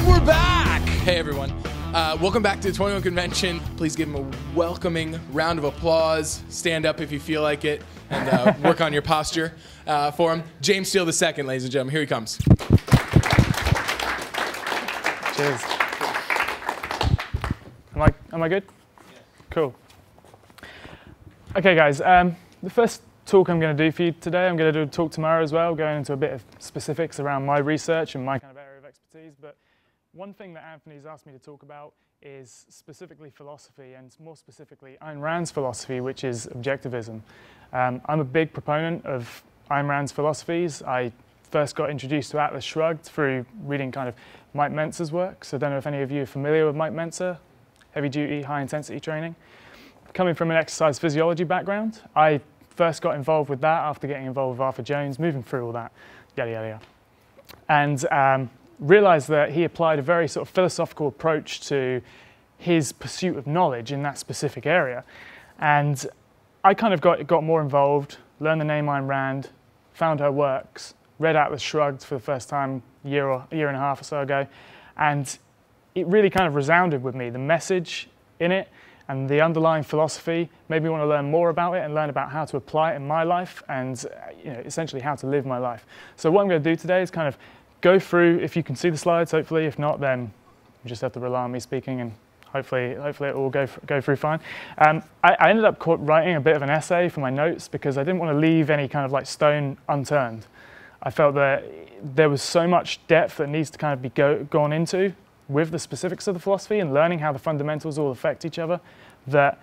And we're back. Hey, everyone. Uh, welcome back to the 21 Convention. Please give him a welcoming round of applause. Stand up if you feel like it, and uh, work on your posture uh, for him. James Steele II, ladies and gentlemen. Here he comes. Cheers. Am I, am I good? Cool. Okay, guys. Um, the first talk I'm going to do for you today, I'm going to do a talk tomorrow as well, going into a bit of specifics around my research and my kind of area of expertise. But one thing that Anthony's asked me to talk about is specifically philosophy, and more specifically Ayn Rand's philosophy, which is objectivism. Um, I'm a big proponent of Ayn Rand's philosophies. I first got introduced to Atlas Shrugged through reading kind of Mike Mentzer's work. So I don't know if any of you are familiar with Mike Mentzer, heavy duty, high intensity training. Coming from an exercise physiology background, I first got involved with that after getting involved with Arthur Jones, moving through all that, yada, yada, yada. And um, realized that he applied a very sort of philosophical approach to his pursuit of knowledge in that specific area. And I kind of got, got more involved, learned the name Ayn Rand, found her works, read Atlas Shrugged for the first time a year or a year and a half or so ago, and it really kind of resounded with me. The message in it and the underlying philosophy made me want to learn more about it and learn about how to apply it in my life and uh, you know, essentially how to live my life. So what I'm going to do today is kind of go through, if you can see the slides, hopefully. If not, then you just have to rely on me speaking and hopefully, hopefully it will go, go through fine. Um, I, I, ended up writing a bit of an essay for my notes because I didn't want to leave any kind of like stone unturned. I felt that there was so much depth that needs to kind of be go, gone into with the specifics of the philosophy and learning how the fundamentals all affect each other that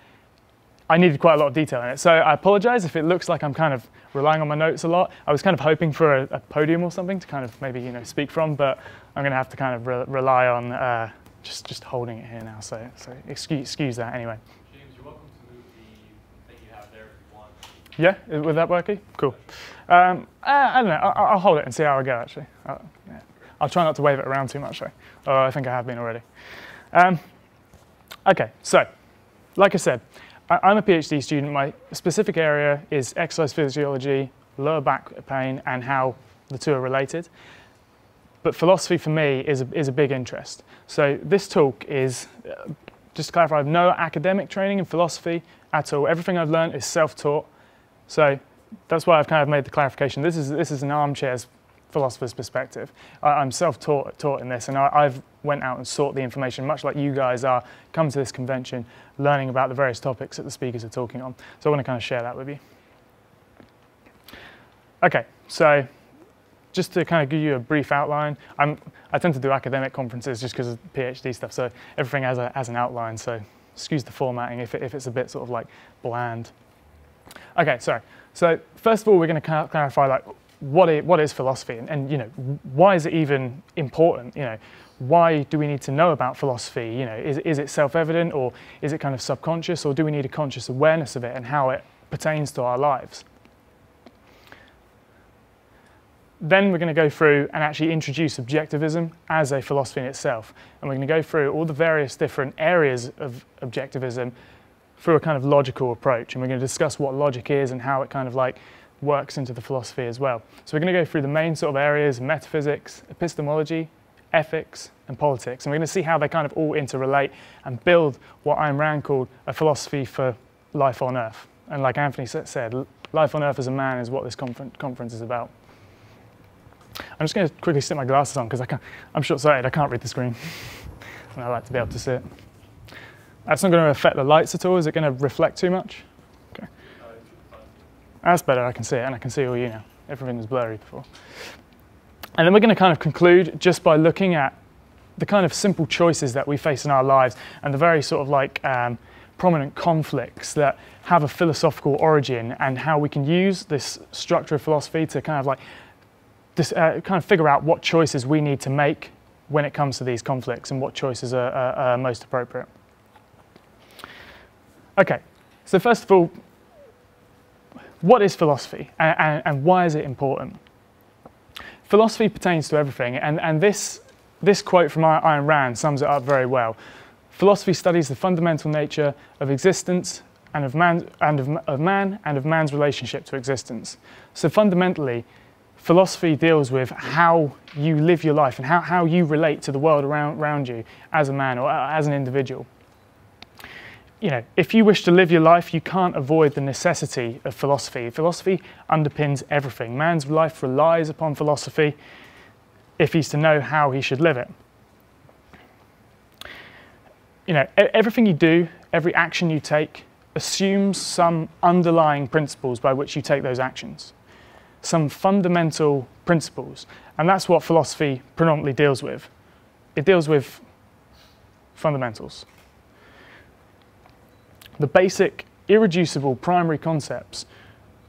I needed quite a lot of detail in it. So I apologize if it looks like I'm kind of relying on my notes a lot. I was kind of hoping for a, a podium or something to kind of maybe you know speak from, but I'm going to have to kind of re- rely on uh, just just holding it here now. So so excuse, excuse that anyway. James, you're welcome to move the thing you have there if you want. Yeah, would that work? Cool. Um, I, I, don't know. I'll, I'll, hold it and see how I go. Actually, I'll, yeah. I'll try not to wave it around too much though. Oh, I think I have been already. Um, okay, so like I said, I'm a PhD student. My specific area is exercise physiology, lower back pain, and how the two are related. But philosophy for me is a, is a big interest. So this talk is, uh, just to clarify, I have no academic training in philosophy at all. Everything I've learned is self-taught. So that's why I've kind of made the clarification. This is, this is an armchair's philosopher's perspective. I, am self-taught taught in this, and I, have went out and sought the information, much like you guys are, come to this convention, learning about the various topics that the speakers are talking on. So I want to kind of share that with you. Okay, so just to kind of give you a brief outline, I'm, I tend to do academic conferences just because of PhD stuff, so everything has, a, has an outline, so excuse the formatting if, it, if it's a bit sort of like bland. Okay, sorry. So first of all, we're going to clarify like what is, what is philosophy and, and, you know why is it even important? You know why do we need to know about philosophy? You know is, is it self-evident or is it kind of subconscious or do we need a conscious awareness of it and how it pertains to our lives? Then we're going to go through and actually introduce objectivism as a philosophy in itself. And we're going to go through all the various different areas of objectivism through a kind of logical approach. And we're going to discuss what logic is and how it kind of like works into the philosophy as well. So we're going to go through the main sort of areas, metaphysics, epistemology, ethics, and politics. And we're going to see how they kind of all interrelate and build what Ayn Rand called a philosophy for life on Earth. And like Anthony said, life on Earth as a man is what this conference is about. I'm just going to quickly stick my glasses on because I'm short-sighted. I can't read the screen. and I like to be able to see it. That's not going to affect the lights at all. Is it going to reflect too much? That's better, I can see it, and I can see all you now. Everything was blurry before. And then we're going to kind of conclude just by looking at the kind of simple choices that we face in our lives and the very sort of like um, prominent conflicts that have a philosophical origin and how we can use this structure of philosophy to kind of like this, uh, kind of figure out what choices we need to make when it comes to these conflicts and what choices are, are, are most appropriate. Okay, so first of all, what is philosophy and, and, why is it important? Philosophy pertains to everything, and, and this, this quote from Ayn Rand sums it up very well. Philosophy studies the fundamental nature of existence and of man and of, of man and of man's relationship to existence. So fundamentally, philosophy deals with how you live your life and how, how you relate to the world around, around you as a man or as an individual. You know, if you wish to live your life, you can't avoid the necessity of philosophy. Philosophy underpins everything. Man's life relies upon philosophy if he's to know how he should live it. You know, everything you do, every action you take, assumes some underlying principles by which you take those actions, some fundamental principles. And that's what philosophy predominantly deals with. It deals with fundamentals. The basic, irreducible primary concepts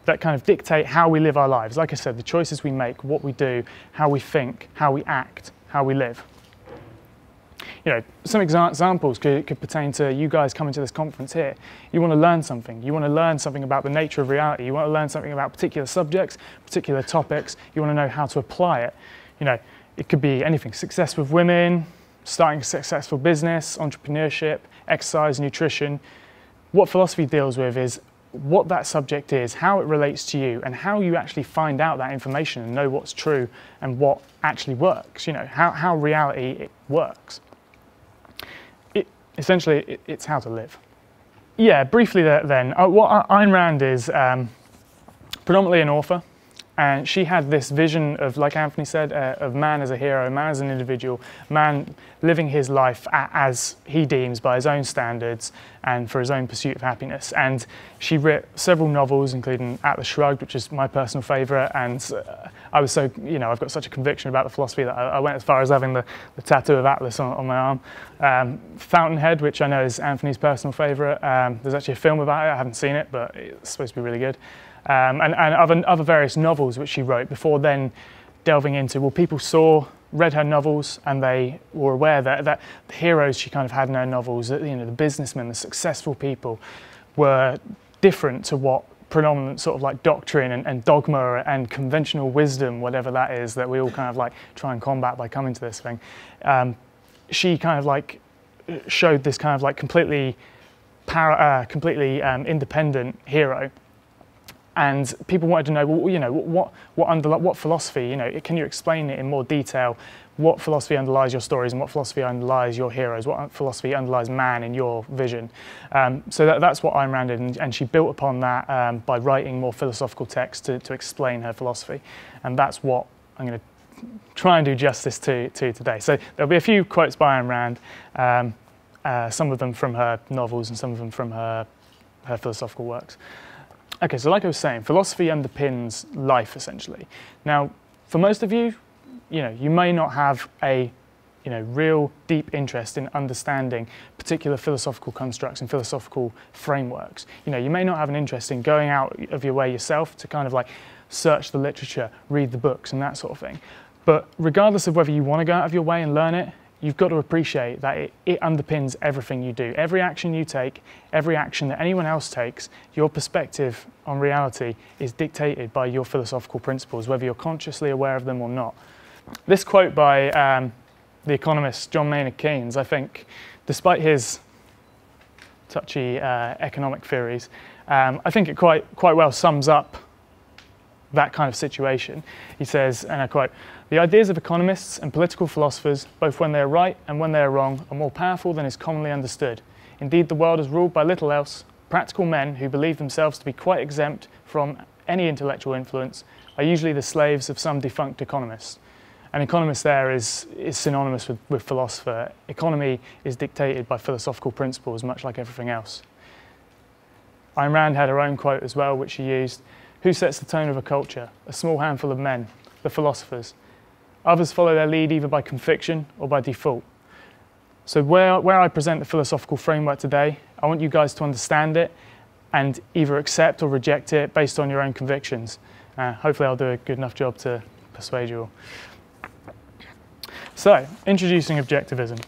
that kind of dictate how we live our lives. Like I said, the choices we make, what we do, how we think, how we act, how we live you know, some examples could, could pertain to you guys coming to this conference here. You want to learn something. You want to learn something about the nature of reality. You want to learn something about particular subjects, particular topics. You want to know how to apply it. You know, it could be anything, success with women, starting a successful business, entrepreneurship, exercise, nutrition. What philosophy deals with is what that subject is, how it relates to you, and how you actually find out that information and know what's true and what actually works, you know, how, how reality works essentially, it, it's how to live. Yeah, briefly then, uh, what Ayn Rand is um, predominantly an author, and she had this vision of, like Anthony said, uh, of man as a hero, man as an individual, man living his life as he deems by his own standards and for his own pursuit of happiness. And she wrote several novels, including Atlas Shrugged, which is my personal favourite. And uh, I was so, you know, I've got such a conviction about the philosophy that I, I went as far as having the, the tattoo of Atlas on, on my arm. Um, Fountainhead, which I know is Anthony's personal favourite. Um, there's actually a film about it. I haven't seen it, but it's supposed to be really good um, and, and other, other various novels which she wrote before then delving into, well, people saw, read her novels, and they were aware that, that the heroes she kind of had in her novels, that, you know, the businessmen, the successful people, were different to what predominant sort of like doctrine and, and, dogma and conventional wisdom, whatever that is, that we all kind of like try and combat by coming to this thing. Um, she kind of like showed this kind of like completely, para, uh, completely um, independent hero and people wanted to know, well, you know, what, what, under, what philosophy, you know, can you explain it in more detail? What philosophy underlies your stories and what philosophy underlies your heroes? What philosophy underlies man in your vision? Um, so that, that's what Ayn Rand did, and, and she built upon that um, by writing more philosophical texts to, to explain her philosophy. And that's what I'm going to try and do justice to, to today. So there'll be a few quotes by Ayn Rand, um, uh, some of them from her novels and some of them from her, her philosophical works. Okay, so like I was saying, philosophy underpins life essentially. Now, for most of you, you know, you may not have a you know, real deep interest in understanding particular philosophical constructs and philosophical frameworks. You know, you may not have an interest in going out of your way yourself to kind of like search the literature, read the books and that sort of thing. But regardless of whether you want to go out of your way and learn it, you've got to appreciate that it, it, underpins everything you do. Every action you take, every action that anyone else takes, your perspective on reality is dictated by your philosophical principles, whether you're consciously aware of them or not. This quote by um, the economist John Maynard Keynes, I think, despite his touchy uh, economic theories, um, I think it quite, quite well sums up that kind of situation. He says, and I quote, the ideas of economists and political philosophers, both when they are right and when they are wrong, are more powerful than is commonly understood. Indeed, the world is ruled by little else. Practical men who believe themselves to be quite exempt from any intellectual influence are usually the slaves of some defunct economist. An economist there is, is synonymous with, with philosopher. Economy is dictated by philosophical principles, much like everything else. Ayn Rand had her own quote as well, which she used Who sets the tone of a culture? A small handful of men, the philosophers. Others follow their lead either by conviction or by default. So, where, where I present the philosophical framework today, I want you guys to understand it and either accept or reject it based on your own convictions. Uh, hopefully, I'll do a good enough job to persuade you all. So, introducing objectivism.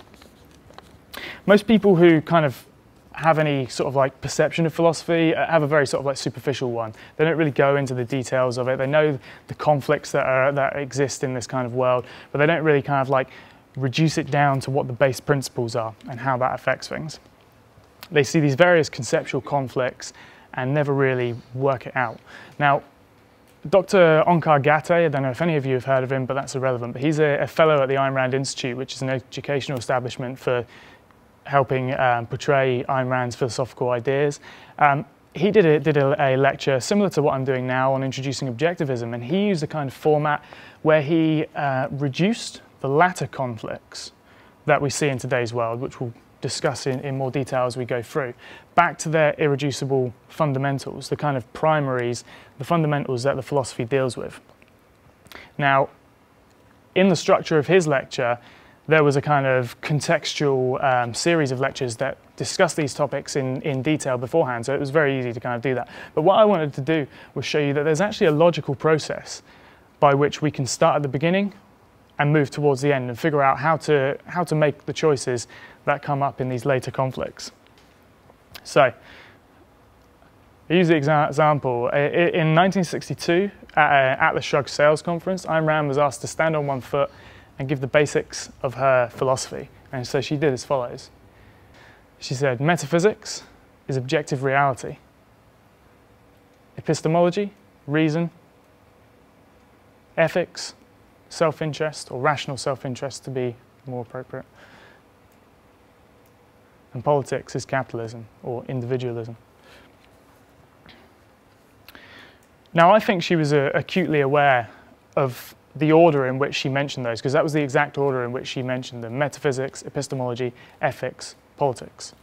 Most people who kind of have any sort of like perception of philosophy uh, have a very sort of like superficial one. They don't really go into the details of it. They know the conflicts that are that exist in this kind of world, but they don't really kind of like reduce it down to what the base principles are and how that affects things. They see these various conceptual conflicts and never really work it out. Now, Dr. Onkar Ghate, I don't know if any of you have heard of him, but that's irrelevant. But he's a, a fellow at the Ayn Rand Institute, which is an educational establishment for helping um, portray Ayn Rand's philosophical ideas. Um, he did, a, did a, a, lecture similar to what I'm doing now on introducing objectivism, and he used a kind of format where he uh, reduced the latter conflicts that we see in today's world, which we'll discuss in, in more detail as we go through, back to their irreducible fundamentals, the kind of primaries, the fundamentals that the philosophy deals with. Now, in the structure of his lecture, there was a kind of contextual um, series of lectures that discussed these topics in, in detail beforehand, so it was very easy to kind of do that. But what I wanted to do was show you that there's actually a logical process by which we can start at the beginning and move towards the end and figure out how to, how to make the choices that come up in these later conflicts. So, I use the example. In 1962, at the Shrugged Sales Conference, Ayn Rand was asked to stand on one foot and give the basics of her philosophy. And so she did as follows. She said, metaphysics is objective reality. Epistemology, reason. Ethics, self-interest, or rational self-interest to be more appropriate. And politics is capitalism, or individualism. Now, I think she was uh, acutely aware of the order in which she mentioned those, because that was the exact order in which she mentioned them metaphysics, epistemology, ethics, politics.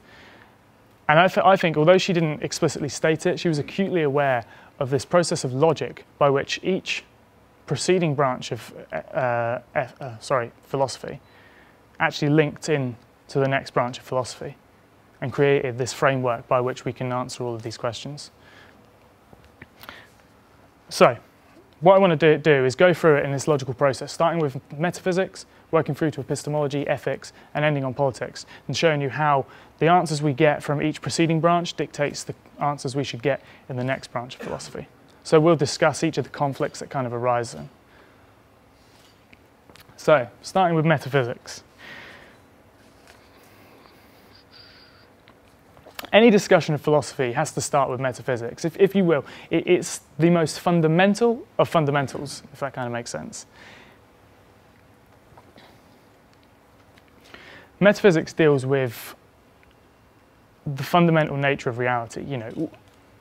And I, th I, think, although she didn't explicitly state it, she was acutely aware of this process of logic by which each preceding branch of uh, uh, sorry, philosophy actually linked in to the next branch of philosophy and created this framework by which we can answer all of these questions. So, what I want to do, do, is go through it in this logical process, starting with metaphysics, working through to epistemology, ethics, and ending on politics, and showing you how the answers we get from each preceding branch dictates the answers we should get in the next branch of philosophy. So we'll discuss each of the conflicts that kind of arise. So, starting with metaphysics. Any discussion of philosophy has to start with metaphysics, if, if you will. It, it's the most fundamental of fundamentals, if that kind of makes sense. Metaphysics deals with the fundamental nature of reality, you know,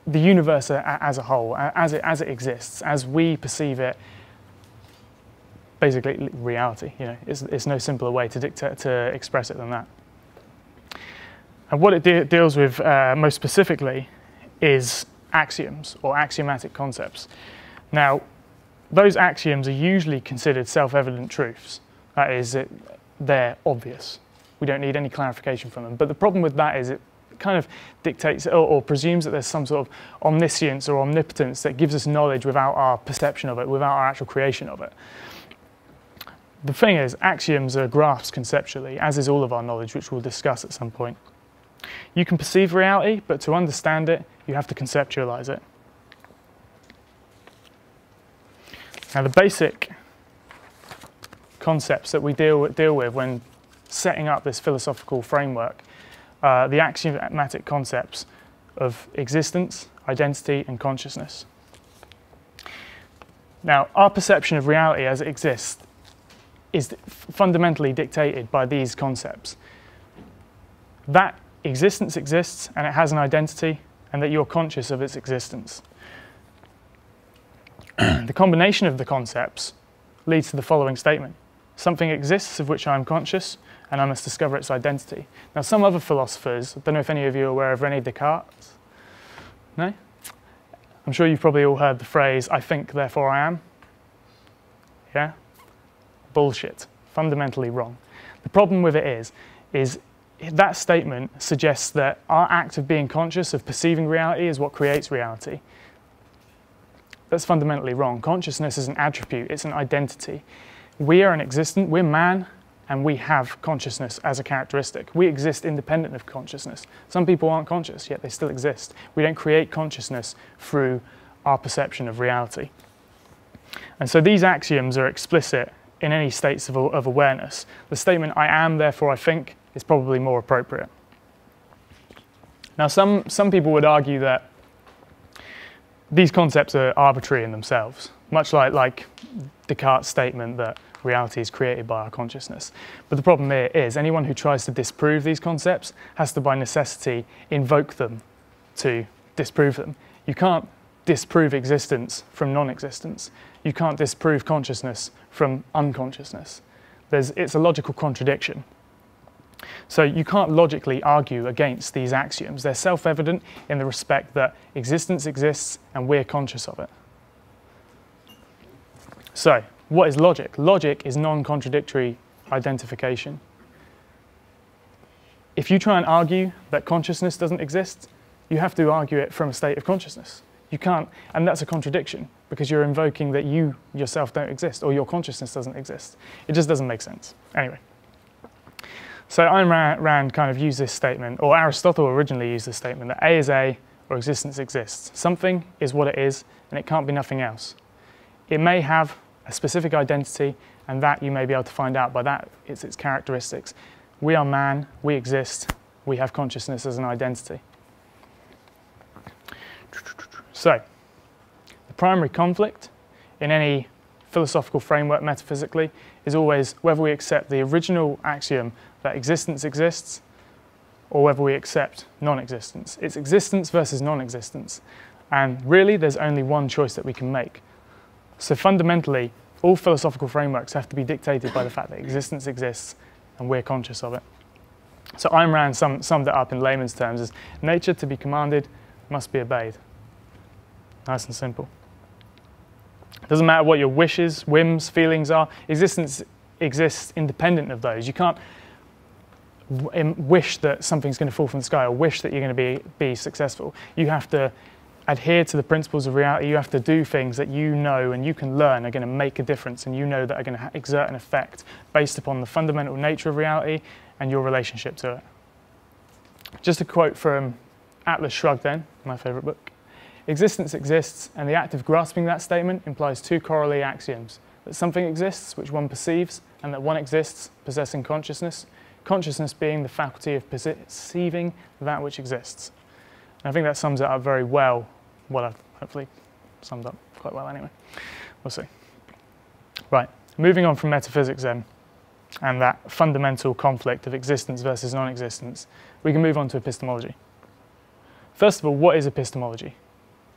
the universe as a whole, as it, as it exists, as we perceive it, basically reality, you know, it's, it's no simpler way to, dictate, to express it than that. And what it de deals with uh, most specifically is axioms or axiomatic concepts. Now, those axioms are usually considered self-evident truths. That is, it, they're obvious. We don't need any clarification from them. But the problem with that is it kind of dictates or, or, presumes that there's some sort of omniscience or omnipotence that gives us knowledge without our perception of it, without our actual creation of it. The thing is, axioms are graphs conceptually, as is all of our knowledge, which we'll discuss at some point. You can perceive reality, but to understand it, you have to conceptualize it. Now, the basic concepts that we deal, deal with when setting up this philosophical framework are the axiomatic concepts of existence, identity, and consciousness. Now, our perception of reality as it exists is fundamentally dictated by these concepts. That existence exists and it has an identity and that you're conscious of its existence. the combination of the concepts leads to the following statement. Something exists of which I am conscious and I must discover its identity. Now some other philosophers, I don't know if any of you are aware of René Descartes. No? I'm sure you've probably all heard the phrase, I think, therefore I am. Yeah? Bullshit. Fundamentally wrong. The problem with it is, is that statement suggests that our act of being conscious, of perceiving reality, is what creates reality. That's fundamentally wrong. Consciousness is an attribute, it's an identity. We are an existent, we're man, and we have consciousness as a characteristic. We exist independent of consciousness. Some people aren't conscious, yet they still exist. We don't create consciousness through our perception of reality. And so these axioms are explicit in any states of, of awareness. The statement, I am, therefore I think, is probably more appropriate. Now, some, some people would argue that these concepts are arbitrary in themselves, much like, like Descartes' statement that reality is created by our consciousness. But the problem here is anyone who tries to disprove these concepts has to, by necessity, invoke them to disprove them. You can't disprove existence from non existence. You can't disprove consciousness from unconsciousness. There's, it's a logical contradiction. So you can't logically argue against these axioms. They're self evident in the respect that existence exists and we're conscious of it. So, what is logic? Logic is non contradictory identification. If you try and argue that consciousness doesn't exist, you have to argue it from a state of consciousness. You can't, and that's a contradiction because you're invoking that you yourself don't exist or your consciousness doesn't exist. It just doesn't make sense. Anyway. So Ayn Rand kind of used this statement, or Aristotle originally used this statement, that A is A or existence exists. Something is what it is, and it can't be nothing else. It may have a specific identity, and that you may be able to find out by that, it's its characteristics. We are man, we exist, we have consciousness as an identity. So, the primary conflict in any philosophical framework metaphysically is always whether we accept the original axiom that existence exists or whether we accept non existence. It's existence versus non existence. And really, there's only one choice that we can make. So, fundamentally, all philosophical frameworks have to be dictated by the fact that existence exists and we're conscious of it. So, Ayn Rand sum, summed it up in layman's terms as nature to be commanded must be obeyed. Nice and simple. It doesn't matter what your wishes, whims, feelings are, existence exists independent of those. You can't wish that something's going to fall from the sky or wish that you're going to be, be successful. You have to adhere to the principles of reality. You have to do things that you know and you can learn are going to make a difference and you know that are going to exert an effect based upon the fundamental nature of reality and your relationship to it. Just a quote from Atlas Shrugged, then, my favourite book. Existence exists, and the act of grasping that statement implies two corollary axioms that something exists which one perceives, and that one exists possessing consciousness, consciousness being the faculty of perceiving that which exists. And I think that sums it up very well. Well, I've hopefully summed up quite well anyway. We'll see. Right, moving on from metaphysics then, and that fundamental conflict of existence versus non existence, we can move on to epistemology. First of all, what is epistemology?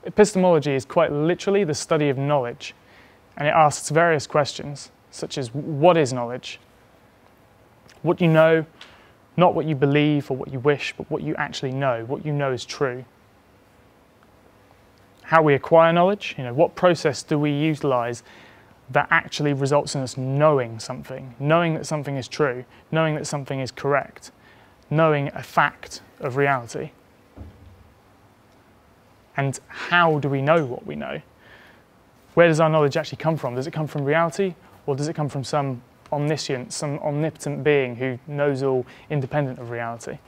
Epistemology is quite literally the study of knowledge, and it asks various questions, such as what is knowledge? What you know, not what you believe or what you wish, but what you actually know, what you know is true. How we acquire knowledge, you know, what process do we utilize that actually results in us knowing something, knowing that something is true, knowing that something is correct, knowing a fact of reality. And how do we know what we know? Where does our knowledge actually come from? Does it come from reality or does it come from some omniscient, some omnipotent being who knows all independent of reality?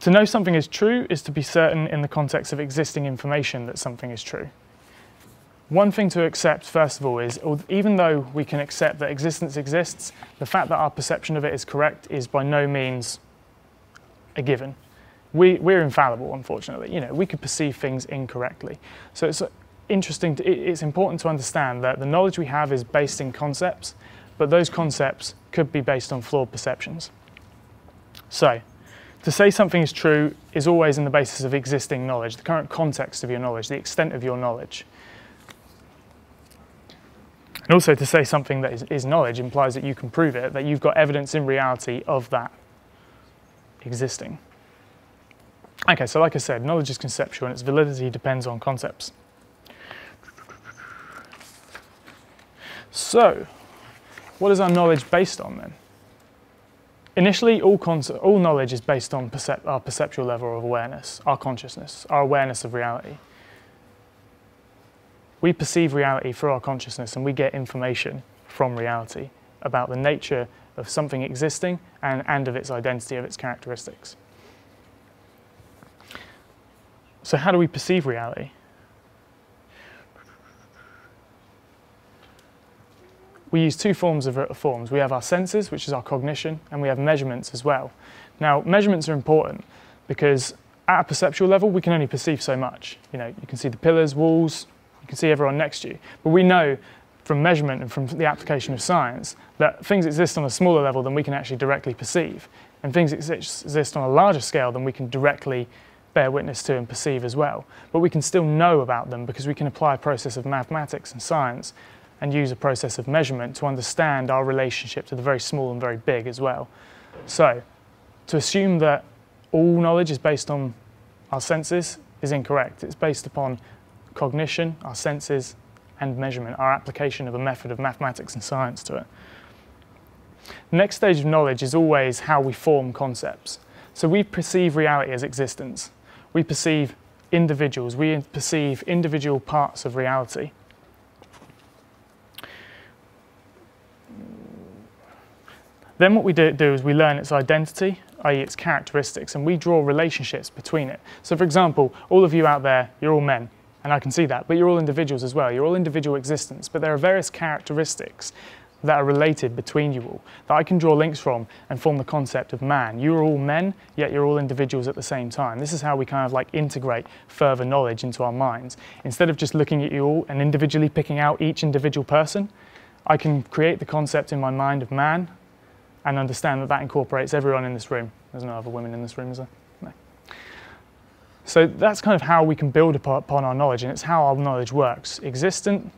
To know something is true is to be certain in the context of existing information that something is true. One thing to accept, first of all, is even though we can accept that existence exists, the fact that our perception of it is correct is by no means a given. We, we're infallible, unfortunately. You know, we could perceive things incorrectly. So it's interesting, to, it's important to understand that the knowledge we have is based in concepts, but those concepts could be based on flawed perceptions. So, to say something is true is always in the basis of existing knowledge, the current context of your knowledge, the extent of your knowledge. And also to say something that is, is knowledge implies that you can prove it, that you've got evidence in reality of that existing. Okay, so like I said, knowledge is conceptual and its validity depends on concepts. So, what is our knowledge based on then? Initially, all, all knowledge is based on percep our perceptual level of awareness, our consciousness, our awareness of reality. We perceive reality through our consciousness and we get information from reality about the nature of something existing and, and of its identity, of its characteristics. So, how do we perceive reality? We use two forms of uh, forms. We have our senses, which is our cognition, and we have measurements as well. Now, measurements are important because at a perceptual level, we can only perceive so much. You know, you can see the pillars, walls, you can see everyone next to you. But we know from measurement and from the application of science that things exist on a smaller level than we can actually directly perceive. And things exist on a larger scale than we can directly bear witness to and perceive as well. But we can still know about them because we can apply a process of mathematics and science and use a process of measurement to understand our relationship to the very small and very big as well. So, to assume that all knowledge is based on our senses is incorrect. It's based upon cognition, our senses, and measurement, our application of a method of mathematics and science to it. The next stage of knowledge is always how we form concepts. So we perceive reality as existence. We perceive individuals, we perceive individual parts of reality. Then what we do, do is we learn its identity, i.e. its characteristics, and we draw relationships between it. So for example, all of you out there, you're all men, and I can see that, but you're all individuals as well. You're all individual existence, but there are various characteristics that are related between you all that I can draw links from and form the concept of man. You're all men, yet you're all individuals at the same time. This is how we kind of like integrate further knowledge into our minds. Instead of just looking at you all and individually picking out each individual person, I can create the concept in my mind of man and understand that that incorporates everyone in this room. There's no other women in this room, is there? No. So that's kind of how we can build upon our knowledge, and it's how our knowledge works. Existent,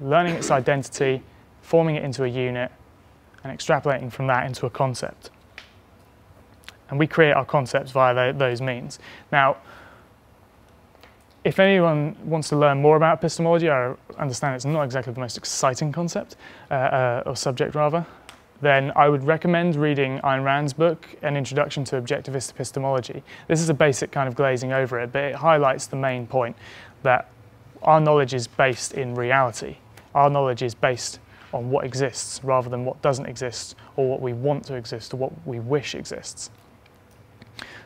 learning its identity, forming it into a unit, and extrapolating from that into a concept. And we create our concepts via those means. Now, if anyone wants to learn more about epistemology, I understand it's not exactly the most exciting concept, uh, uh, or subject rather, then I would recommend reading Ayn Rand's book, An Introduction to Objectivist Epistemology. This is a basic kind of glazing over it, but it highlights the main point that our knowledge is based in reality. Our knowledge is based on what exists rather than what doesn't exist or what we want to exist or what we wish exists.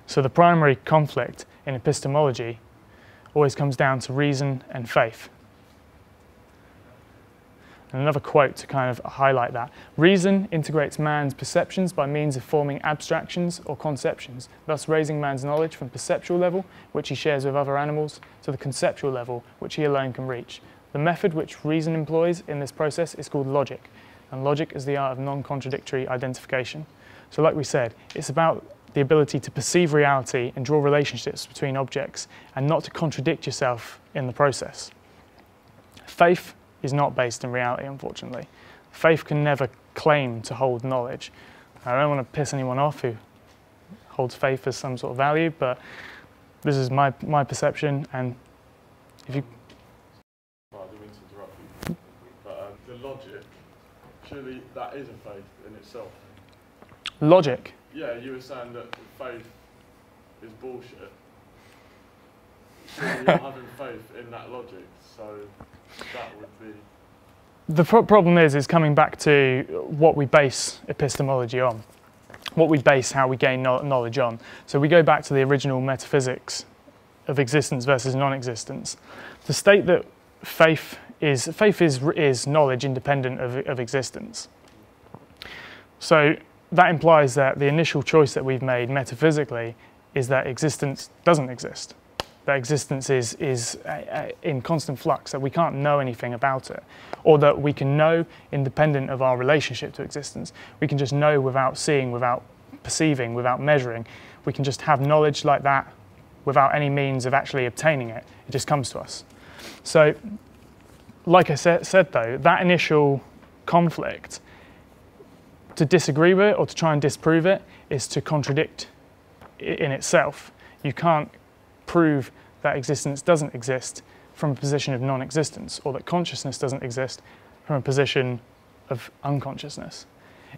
So the primary conflict in epistemology always comes down to reason and faith. And another quote to kind of highlight that. Reason integrates man's perceptions by means of forming abstractions or conceptions, thus raising man's knowledge from perceptual level, which he shares with other animals, to the conceptual level, which he alone can reach. The method which reason employs in this process is called logic, and logic is the art of non-contradictory identification. So like we said, it's about the ability to perceive reality and draw relationships between objects and not to contradict yourself in the process. Faith is not based in reality, unfortunately. Faith can never claim to hold knowledge. I don't want to piss anyone off who holds faith as some sort of value, but this is my, my perception. And if you. Well, I didn't mean to interrupt you, but um, the logic, surely that is a faith in itself. Logic? Yeah, you were saying that faith is bullshit. Surely you're having faith in that logic, so that would be. The pro problem is, is coming back to what we base epistemology on, what we base how we gain no knowledge on. So we go back to the original metaphysics of existence versus non-existence. To state that faith is faith is is knowledge independent of, of existence. So that implies that the initial choice that we've made metaphysically is that existence doesn't exist that existence is, is uh, uh, in constant flux, that we can't know anything about it, or that we can know independent of our relationship to existence. We can just know without seeing, without perceiving, without measuring. We can just have knowledge like that without any means of actually obtaining it. It just comes to us. So, like I said, said though, that initial conflict, to disagree with it or to try and disprove it, is to contradict in itself. You can't prove that existence doesn't exist from a position of non existence, or that consciousness doesn't exist from a position of unconsciousness.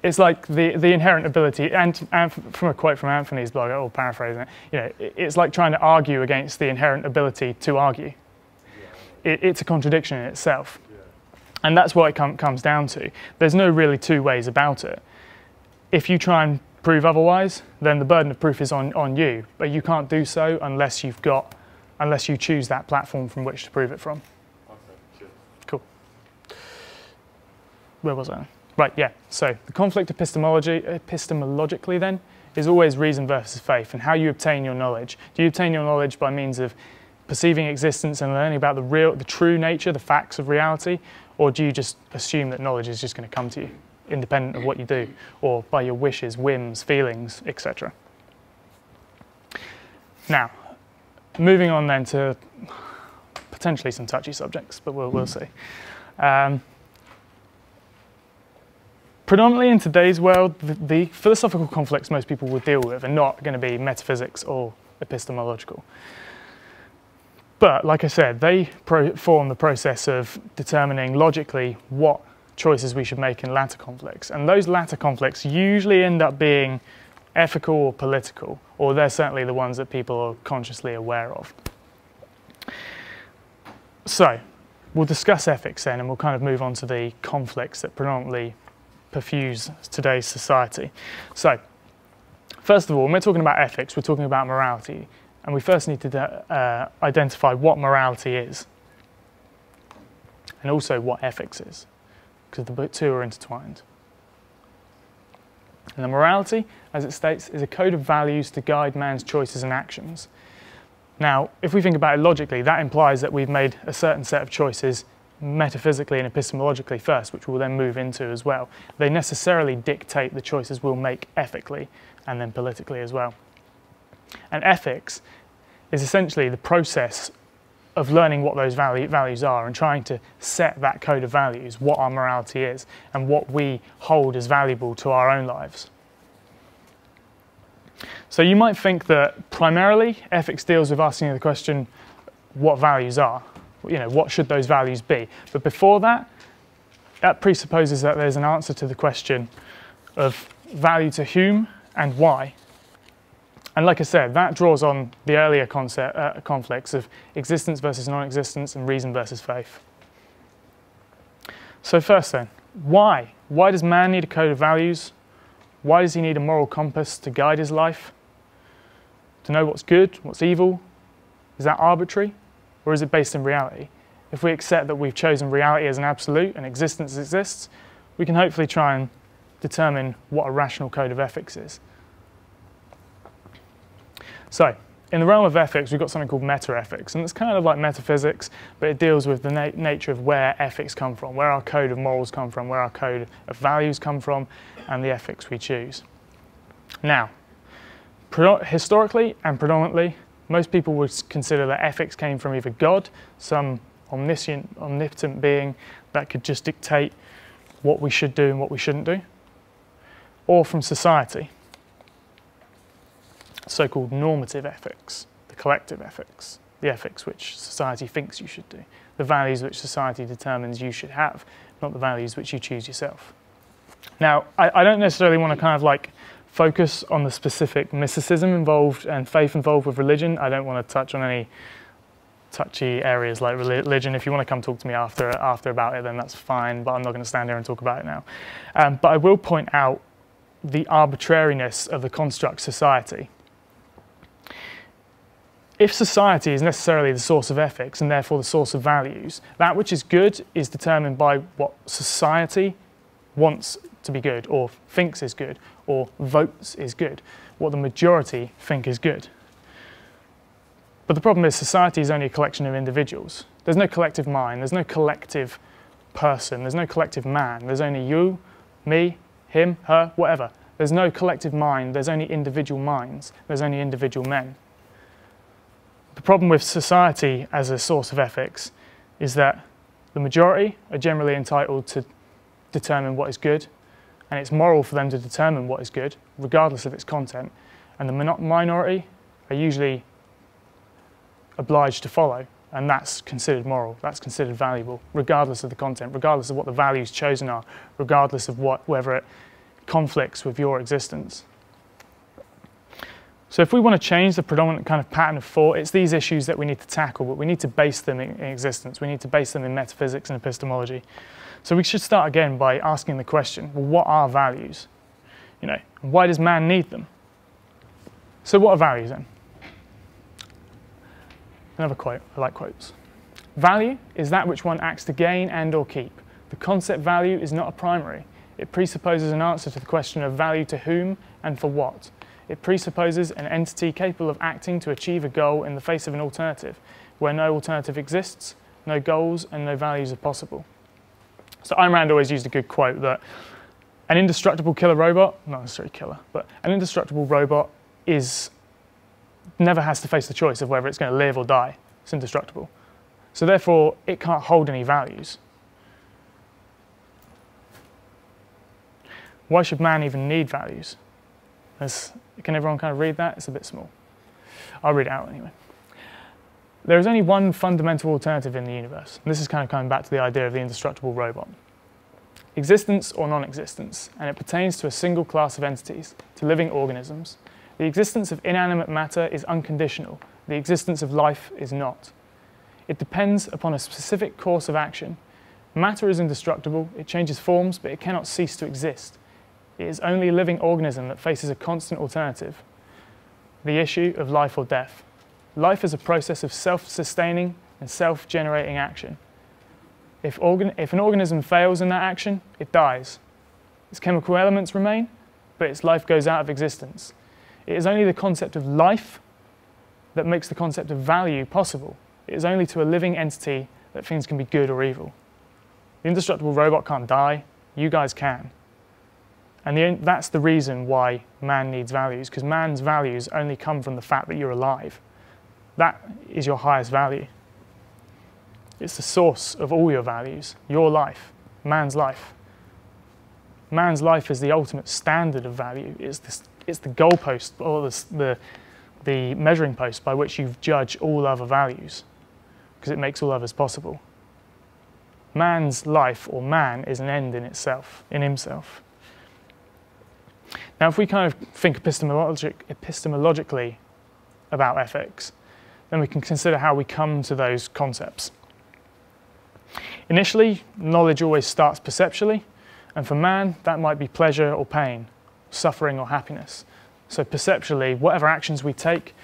It's like the, the inherent ability, and, and from a quote from Anthony's blog, or paraphrasing it, you know, it's like trying to argue against the inherent ability to argue. It, it's a contradiction in itself. And that's what it com comes down to. There's no really two ways about it. If you try and prove otherwise, then the burden of proof is on, on you. But you can't do so unless you've got, unless you choose that platform from which to prove it from. Okay, Cool. Where was I? Right, yeah. So the conflict epistemology, epistemologically then is always reason versus faith and how you obtain your knowledge. Do you obtain your knowledge by means of perceiving existence and learning about the real, the true nature, the facts of reality, or do you just assume that knowledge is just going to come to you, independent of what you do, or by your wishes, whims, feelings, etc.? Now, moving on then to potentially some touchy subjects, but we'll, we'll see. Um, predominantly in today's world, the, the, philosophical conflicts most people will deal with are not going to be metaphysics or epistemological. But like I said, they pro- form the process of determining logically what choices we should make in latter conflicts. And those latter conflicts usually end up being ethical or political, or they're certainly the ones that people are consciously aware of. So, we'll discuss ethics then, and we'll kind of move on to the conflicts that predominantly perfuse today's society. So, first of all, when we're talking about ethics, we're talking about morality. And we first need to uh, identify what morality is and also what ethics is, because the two are intertwined. And the morality, as it states, is a code of values to guide man's choices and actions. Now, if we think about it logically, that implies that we've made a certain set of choices metaphysically and epistemologically first, which we'll then move into as well. They necessarily dictate the choices we'll make ethically and then politically as well. And ethics is essentially the process of learning what those value, values are and trying to set that code of values, what our morality is, and what we hold as valuable to our own lives. So you might think that primarily ethics deals with asking the question, what values are? You know, what should those values be? But before that, that presupposes that there's an answer to the question of value to whom and why. And like I said, that draws on the earlier concept, uh, conflicts of existence versus non-existence and reason versus faith. So first then, why? Why does man need a code of values? Why does he need a moral compass to guide his life? To know what's good, what's evil? Is that arbitrary? Or is it based in reality? If we accept that we've chosen reality as an absolute and existence exists, we can hopefully try and determine what a rational code of ethics is. So, in the realm of ethics, we've got something called meta-ethics, and it's kind of like metaphysics, but it deals with the na nature of where ethics come from, where our code of morals come from, where our code of values come from, and the ethics we choose. Now, historically and predominantly, most people would consider that ethics came from either God, some omniscient, omnipotent being that could just dictate what we should do and what we shouldn't do, or from society so-called normative ethics, the collective ethics, the ethics which society thinks you should do, the values which society determines you should have, not the values which you choose yourself. Now, I, I don't necessarily want to kind of like focus on the specific mysticism involved and faith involved with religion. I don't want to touch on any touchy areas like religion. If you want to come talk to me after after about it, then that's fine. But I'm not going to stand here and talk about it now. Um, but I will point out the arbitrariness of the construct society if society is necessarily the source of ethics and therefore the source of values, that which is good is determined by what society wants to be good or thinks is good or votes is good, what the majority think is good. But the problem is society is only a collection of individuals. There's no collective mind, there's no collective person, there's no collective man. There's only you, me, him, her, whatever. There's no collective mind, there's only individual minds, there's only individual men. The problem with society as a source of ethics is that the majority are generally entitled to determine what is good, and it's moral for them to determine what is good, regardless of its content, and the minority are usually obliged to follow, and that's considered moral, that's considered valuable, regardless of the content, regardless of what the values chosen are, regardless of what, whether it conflicts with your existence. So if we want to change the predominant kind of pattern of thought, it's these issues that we need to tackle, but we need to base them in, existence. We need to base them in metaphysics and epistemology. So we should start again by asking the question, well, what are values? You know, why does man need them? So what are values then? Another quote, I like quotes. Value is that which one acts to gain and or keep. The concept value is not a primary. It presupposes an answer to the question of value to whom and for what. It presupposes an entity capable of acting to achieve a goal in the face of an alternative, where no alternative exists, no goals, and no values are possible. So Ayn Rand always used a good quote that an indestructible killer robot, not necessarily killer, but an indestructible robot is never has to face the choice of whether it's going to live or die. It's indestructible. So therefore, it can't hold any values. Why should man even need values? As, can everyone kind of read that? It's a bit small. I'll read it out anyway. There is only one fundamental alternative in the universe. And this is kind of coming back to the idea of the indestructible robot. Existence or non existence, and it pertains to a single class of entities, to living organisms. The existence of inanimate matter is unconditional, the existence of life is not. It depends upon a specific course of action. Matter is indestructible, it changes forms, but it cannot cease to exist. It is only a living organism that faces a constant alternative the issue of life or death. Life is a process of self sustaining and self generating action. If, organ- if an organism fails in that action, it dies. Its chemical elements remain, but its life goes out of existence. It is only the concept of life that makes the concept of value possible. It is only to a living entity that things can be good or evil. The indestructible robot can't die, you guys can. And the, that's the reason why man needs values, because man's values only come from the fact that you're alive. That is your highest value. It's the source of all your values, your life, man's life. Man's life is the ultimate standard of value. It's, this, it's the goalpost or the, the, the measuring post by which you judge all other values because it makes all others possible. Man's life or man is an end in itself, in himself. Now, if we kind of think epistemologic, epistemologically about ethics, then we can consider how we come to those concepts. Initially, knowledge always starts perceptually, and for man, that might be pleasure or pain, suffering or happiness. So, perceptually, whatever actions we take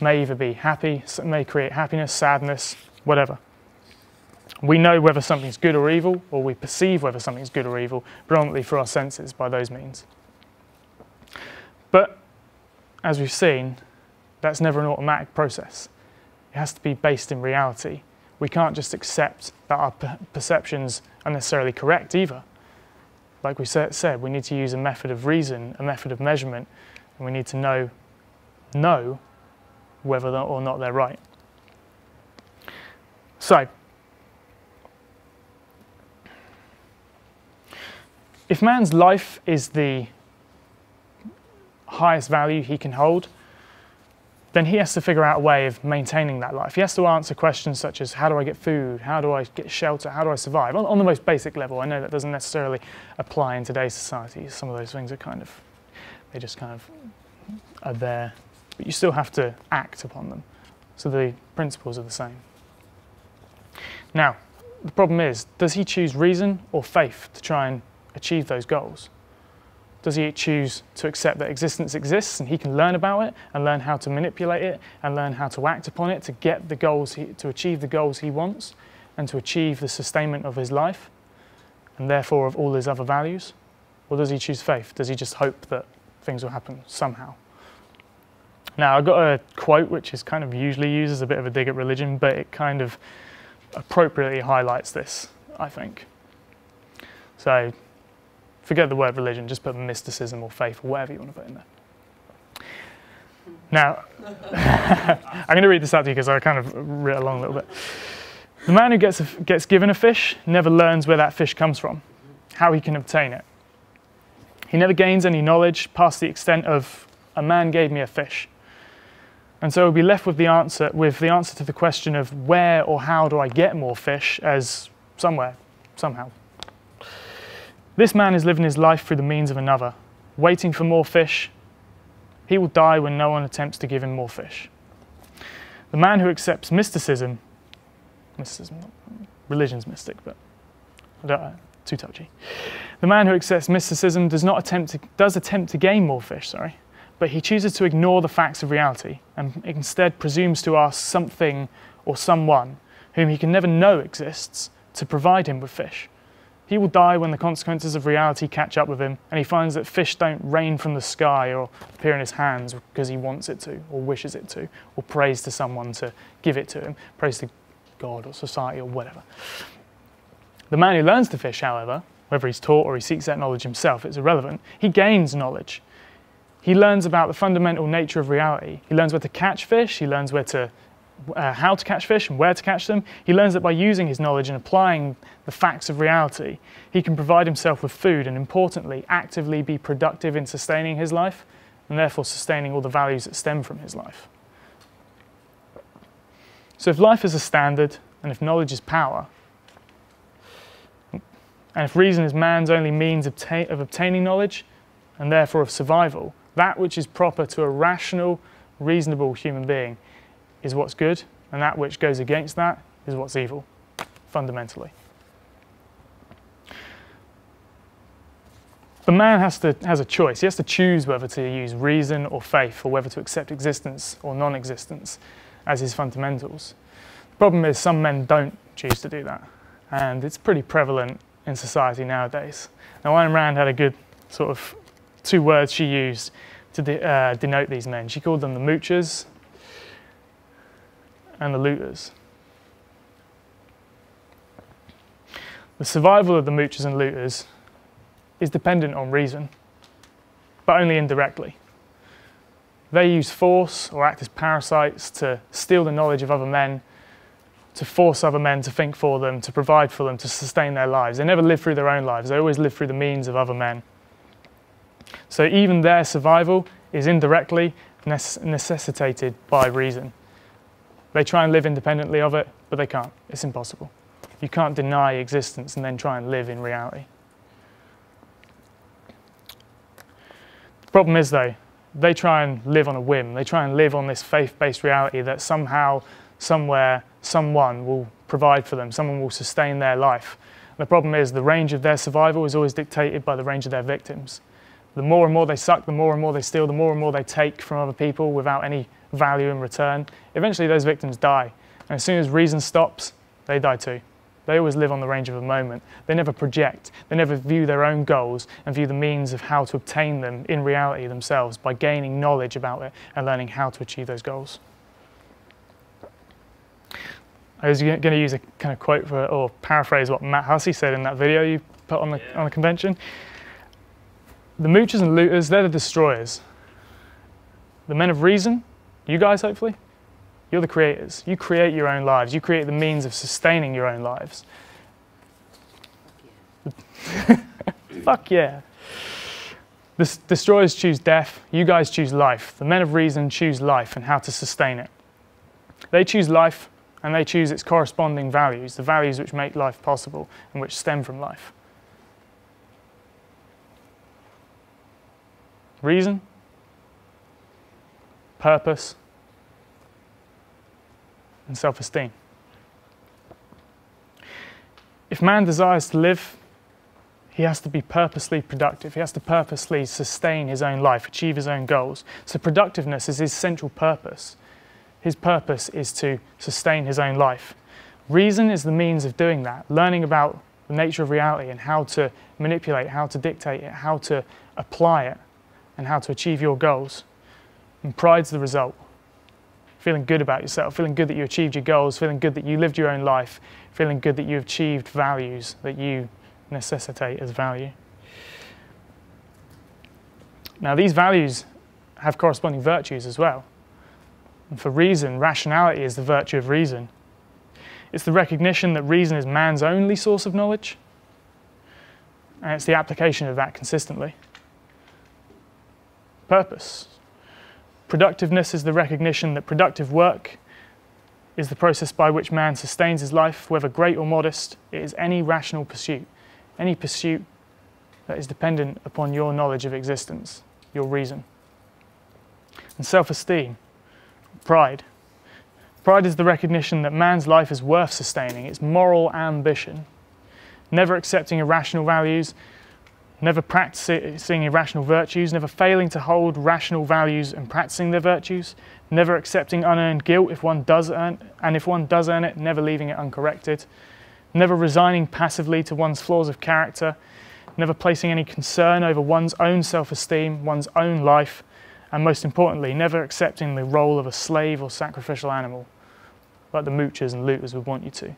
may either be happy, may create happiness, sadness, whatever. We know whether something's good or evil, or we perceive whether something's good or evil, predominantly through our senses by those means. But as we've seen, that's never an automatic process. It has to be based in reality we can't just accept that our perceptions are necessarily correct either. Like we said, we need to use a method of reason, a method of measurement, and we need to know, know whether or not they're right. So, if man's life is the highest value he can hold, then he has to figure out a way of maintaining that life. He has to answer questions such as how do I get food? How do I get shelter? How do I survive? On, on, the most basic level, I know that doesn't necessarily apply in today's society. Some of those things are kind of, they just kind of are there, but you still have to act upon them. So the principles are the same. Now, the problem is, does he choose reason or faith to try and achieve those goals? Does he choose to accept that existence exists and he can learn about it and learn how to manipulate it and learn how to act upon it to get the goals, he, to achieve the goals he wants and to achieve the sustainment of his life and therefore of all his other values? Or does he choose faith? Does he just hope that things will happen somehow? Now, I've got a quote which is kind of usually used as a bit of a dig at religion, but it kind of appropriately highlights this, I think. So, forget the word religion, just put mysticism or faith or whatever you want to put in there. Now, I'm going to read this out to you because I kind of read along a little bit. The man who gets, a, gets given a fish never learns where that fish comes from, how he can obtain it. He never gains any knowledge past the extent of, a man gave me a fish. And so we'll be left with the answer, with the answer to the question of where or how do I get more fish as somewhere, somehow. This man is living his life through the means of another, waiting for more fish. He will die when no one attempts to give him more fish. The man who accepts mysticism, mysticism, religion's mystic, but I don't, uh, too touchy. The man who accepts mysticism does not attempt to, does attempt to gain more fish, sorry, but he chooses to ignore the facts of reality and instead presumes to ask something or someone whom he can never know exists to provide him with fish He will die when the consequences of reality catch up with him, and he finds that fish don't rain from the sky or appear in his hands because he wants it to, or wishes it to, or prays to someone to give it to him, prays to God or society or whatever. The man who learns to fish, however, whether he's taught or he seeks that knowledge himself, it's irrelevant. He gains knowledge. He learns about the fundamental nature of reality. He learns where to catch fish, he learns where to uh, how to catch fish and where to catch them. He learns that by using his knowledge and applying the facts of reality, he can provide himself with food and, importantly, actively be productive in sustaining his life and therefore sustaining all the values that stem from his life. So, if life is a standard and if knowledge is power, and if reason is man's only means of, of obtaining knowledge and therefore of survival, that which is proper to a rational, reasonable human being is what's good, and that which goes against that is what's evil, fundamentally. The man has, to, has a choice. He has to choose whether to use reason or faith, or whether to accept existence or non existence as his fundamentals. The problem is, some men don't choose to do that, and it's pretty prevalent in society nowadays. Now, Ayn Rand had a good sort of two words she used to de- uh, denote these men. She called them the moochers and the looters. The survival of the moochers and looters is dependent on reason, but only indirectly. They use force or act as parasites to steal the knowledge of other men, to force other men to think for them, to provide for them, to sustain their lives. They never live through their own lives, they always live through the means of other men. So even their survival is indirectly necessitated by reason. They try and live independently of it, but they can't. It's impossible. You can't deny existence and then try and live in reality. The problem is, though, they try and live on a whim. They try and live on this faith based reality that somehow, somewhere, someone will provide for them, someone will sustain their life. The problem is, the range of their survival is always dictated by the range of their victims. The more and more they suck, the more and more they steal, the more and more they take from other people without any value in return, eventually those victims die. And as soon as reason stops, they die too. They always live on the range of a moment. They never project. They never view their own goals and view the means of how to obtain them in reality themselves by gaining knowledge about it and learning how to achieve those goals. I was going to use a kind of quote for, or paraphrase what Matt Hussey said in that video you put on the, yeah. on the convention. The moochers and looters, they're the destroyers. The men of reason, you guys, hopefully, you're the creators. You create your own lives. You create the means of sustaining your own lives. Fuck yeah. The destroyers choose death. You guys choose life. The men of reason choose life and how to sustain it. They choose life and they choose its corresponding values, the values which make life possible and which stem from life. Reason, purpose, and self esteem. If man desires to live, he has to be purposely productive. He has to purposely sustain his own life, achieve his own goals. So, productiveness is his central purpose. His purpose is to sustain his own life. Reason is the means of doing that, learning about the nature of reality and how to manipulate, how to dictate it, how to apply it, and how to achieve your goals. And pride's the result. Feeling good about yourself, feeling good that you achieved your goals, feeling good that you lived your own life, feeling good that you achieved values that you necessitate as value. Now, these values have corresponding virtues as well. And for reason, rationality is the virtue of reason. It's the recognition that reason is man's only source of knowledge, and it's the application of that consistently. Purpose. Productiveness is the recognition that productive work is the process by which man sustains his life, whether great or modest. It is any rational pursuit, any pursuit that is dependent upon your knowledge of existence, your reason. And self esteem, pride. Pride is the recognition that man's life is worth sustaining, it's moral ambition. Never accepting irrational values, never practicing irrational virtues, never failing to hold rational values and practicing their virtues, never accepting unearned guilt if one does earn, and if one does earn it, never leaving it uncorrected, never resigning passively to one's flaws of character, never placing any concern over one's own self esteem, one's own life, and most importantly, never accepting the role of a slave or sacrificial animal, like the moochers and looters would want you to.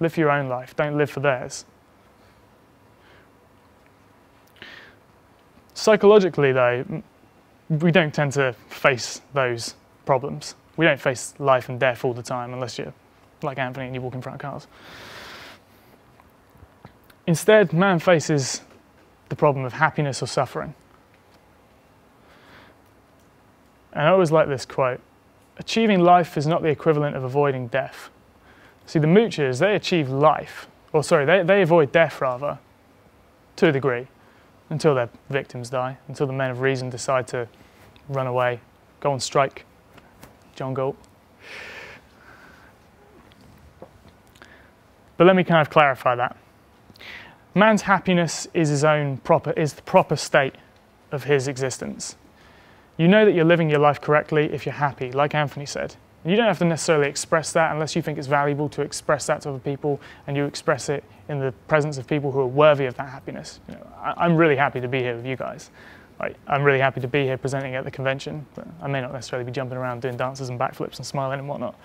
Live for your own life, don't live for theirs. Psychologically, though, we don't tend to face those problems. We don't face life and death all the time unless you're like Anthony and you walk in front of cars. Instead, man faces the problem of happiness or suffering. And I always like this quote Achieving life is not the equivalent of avoiding death. See, the moochers, they achieve life, or sorry, they, they avoid death rather, to a degree, until their victims die, until the men of reason decide to run away, go on strike. John Galt. But let me kind of clarify that. Man's happiness is his own proper, is the proper state of his existence. You know that you're living your life correctly if you're happy, like Anthony said. You don't have to necessarily express that unless you think it's valuable to express that to other people and you express it in the presence of people who are worthy of that happiness. You know, I, I'm really happy to be here with you guys. Like, I'm really happy to be here presenting at the convention, but I may not necessarily be jumping around doing dances and backflips and smiling and whatnot.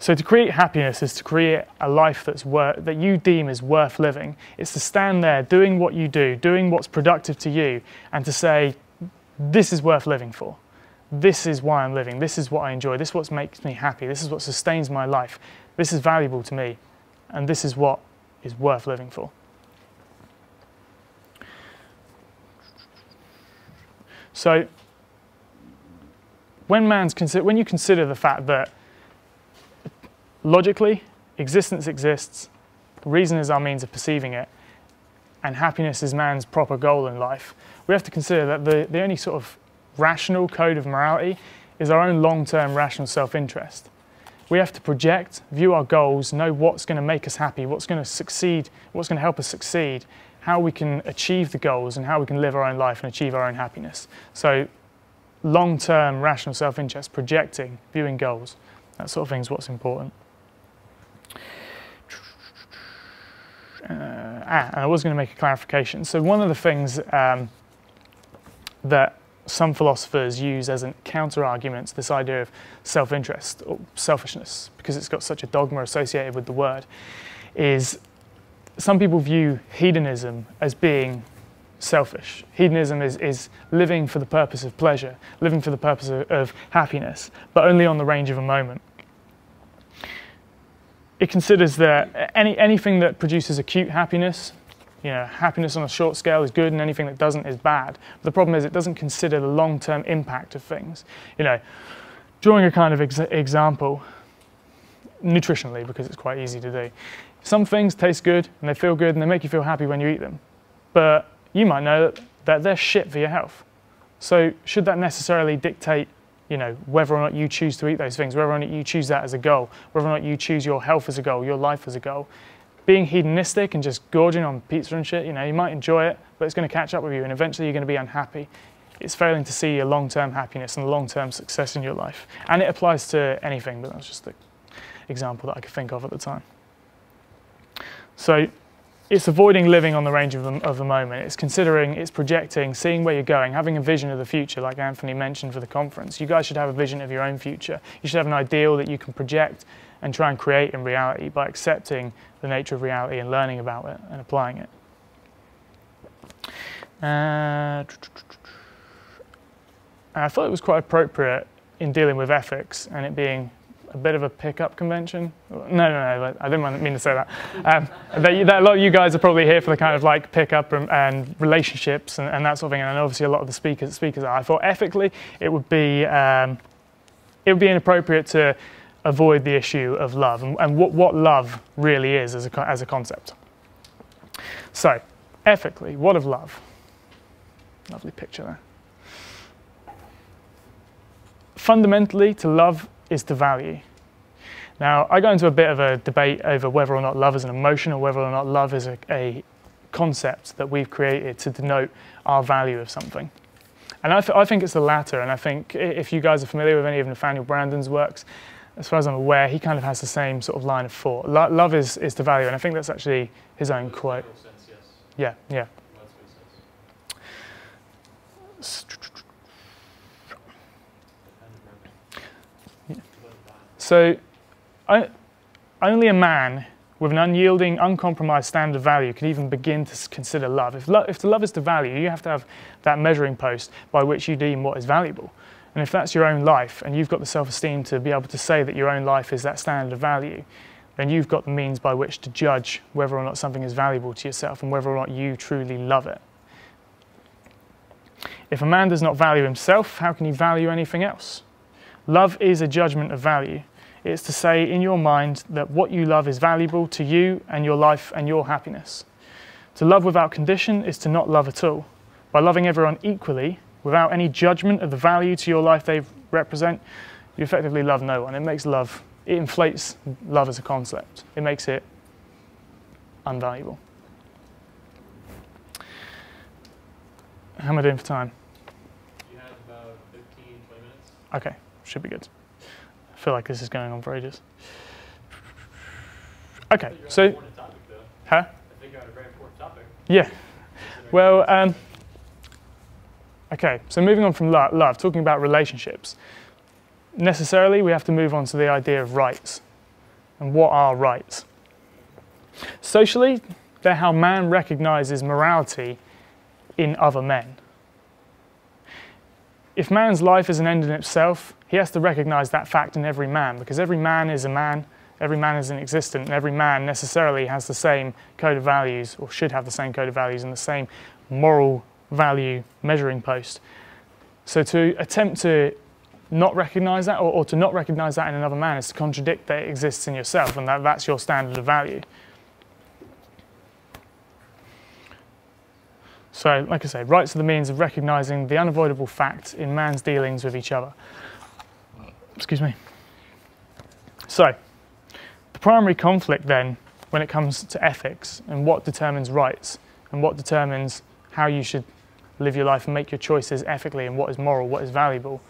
So to create happiness is to create a life that's that you deem is worth living. It's to stand there doing what you do, doing what's productive to you, and to say, this is worth living for. This is why I'm living. This is what I enjoy. This is what makes me happy. This is what sustains my life. This is valuable to me. And this is what is worth living for. So, when, man's consider, when you consider the fact that logically, existence exists, reason is our means of perceiving it, and happiness is man's proper goal in life, we have to consider that the, the only sort of rational code of morality is our own long term rational self interest. We have to project, view our goals, know what's going to make us happy, what's going to succeed, what's going to help us succeed, how we can achieve the goals, and how we can live our own life and achieve our own happiness. So, long term rational self interest, projecting, viewing goals, that sort of thing is what's important. Uh, ah, and I was going to make a clarification. So, one of the things um, that some philosophers use as a counter argument to this idea of self interest or selfishness, because it's got such a dogma associated with the word, is some people view hedonism as being selfish. Hedonism is, is living for the purpose of pleasure, living for the purpose of, of happiness, but only on the range of a moment. It considers that any, anything that produces acute happiness, you know, happiness on a short scale is good and anything that doesn't is bad. But the problem is it doesn't consider the long-term impact of things. You know, drawing a kind of ex- example, nutritionally, because it's quite easy to do. Some things taste good and they feel good and they make you feel happy when you eat them. But you might know that, that they're shit for your health. So should that necessarily dictate, you know, whether or not you choose to eat those things, whether or not you choose that as a goal, whether or not you choose your health as a goal, your life as a goal? Being hedonistic and just gorging on pizza and shit, you know, you might enjoy it, but it's going to catch up with you and eventually you're going to be unhappy. It's failing to see your long-term happiness and long-term success in your life. And it applies to anything, but that's just the example that I could think of at the time. So it's avoiding living on the range of the, of the moment. It's considering, it's projecting, seeing where you're going, having a vision of the future, like Anthony mentioned for the conference. You guys should have a vision of your own future. You should have an ideal that you can project and try and create in reality by accepting the nature of reality and learning about it and applying it. Uh, I thought it was quite appropriate in dealing with ethics and it being a bit of a pickup convention. No, no, no, I didn't mean to say that. Um, that, that. A lot of you guys are probably here for the kind of like pickup and, and relationships and, and, that sort of thing. And obviously, a lot of the speakers speakers are. I thought ethically, it would be um, it would be inappropriate to avoid the issue of love and, and what, what love really is as a, as a concept. So, ethically, what of love? Lovely picture there. Fundamentally, to love is to value. Now, I go into a bit of a debate over whether or not love is an emotion or whether or not love is a, a concept that we've created to denote our value of something. And I, th- I, think it's the latter, and I think if you guys are familiar with any of Nathaniel Branden's works, as far as I'm aware, he kind of has the same sort of line of thought. Lo- love is, is the value, and I think that's actually his own quote. sense, yes. Yeah, yeah. That's what it says. Dependent remedy. So, I, only a man with an unyielding, uncompromised standard of value can even begin to consider love. If, lo- if the love is the value, you have to have that measuring post by which you deem what is valuable. And if that's your own life, and you've got the self esteem to be able to say that your own life is that standard of value, then you've got the means by which to judge whether or not something is valuable to yourself and whether or not you truly love it. If a man does not value himself, how can he value anything else? Love is a judgment of value. It's to say in your mind that what you love is valuable to you and your life and your happiness. To love without condition is to not love at all. By loving everyone equally, without any judgment of the value to your life they represent, you effectively love no one. It makes love, it inflates love as a concept, it makes it unvaluable. How am I doing for time? You have about 15, 20 minutes. Okay, should be good. I feel like this is going on for ages. Okay, I think you're on a so, topic, huh? I think on a very important topic. Yeah. Well, um, okay, so moving on from lo- love, talking about relationships. Necessarily, we have to move on to the idea of rights. And what are rights? Socially, they're how man recognizes morality in other men. If man's life is an end in itself, he has to recognize that fact in every man because every man is a man, every man is an existent, and every man necessarily has the same code of values or should have the same code of values and the same moral value measuring post. So to attempt to not recognize that or, or to not recognize that in another man is to contradict that it exists in yourself and that that's your standard of value. So, like I say, rights are the means of recognizing the unavoidable fact in man's dealings with each other. Excuse me. So, the primary conflict then, when it comes to ethics and what determines rights and what determines how you should live your life and make your choices ethically and what is moral, what is valuable,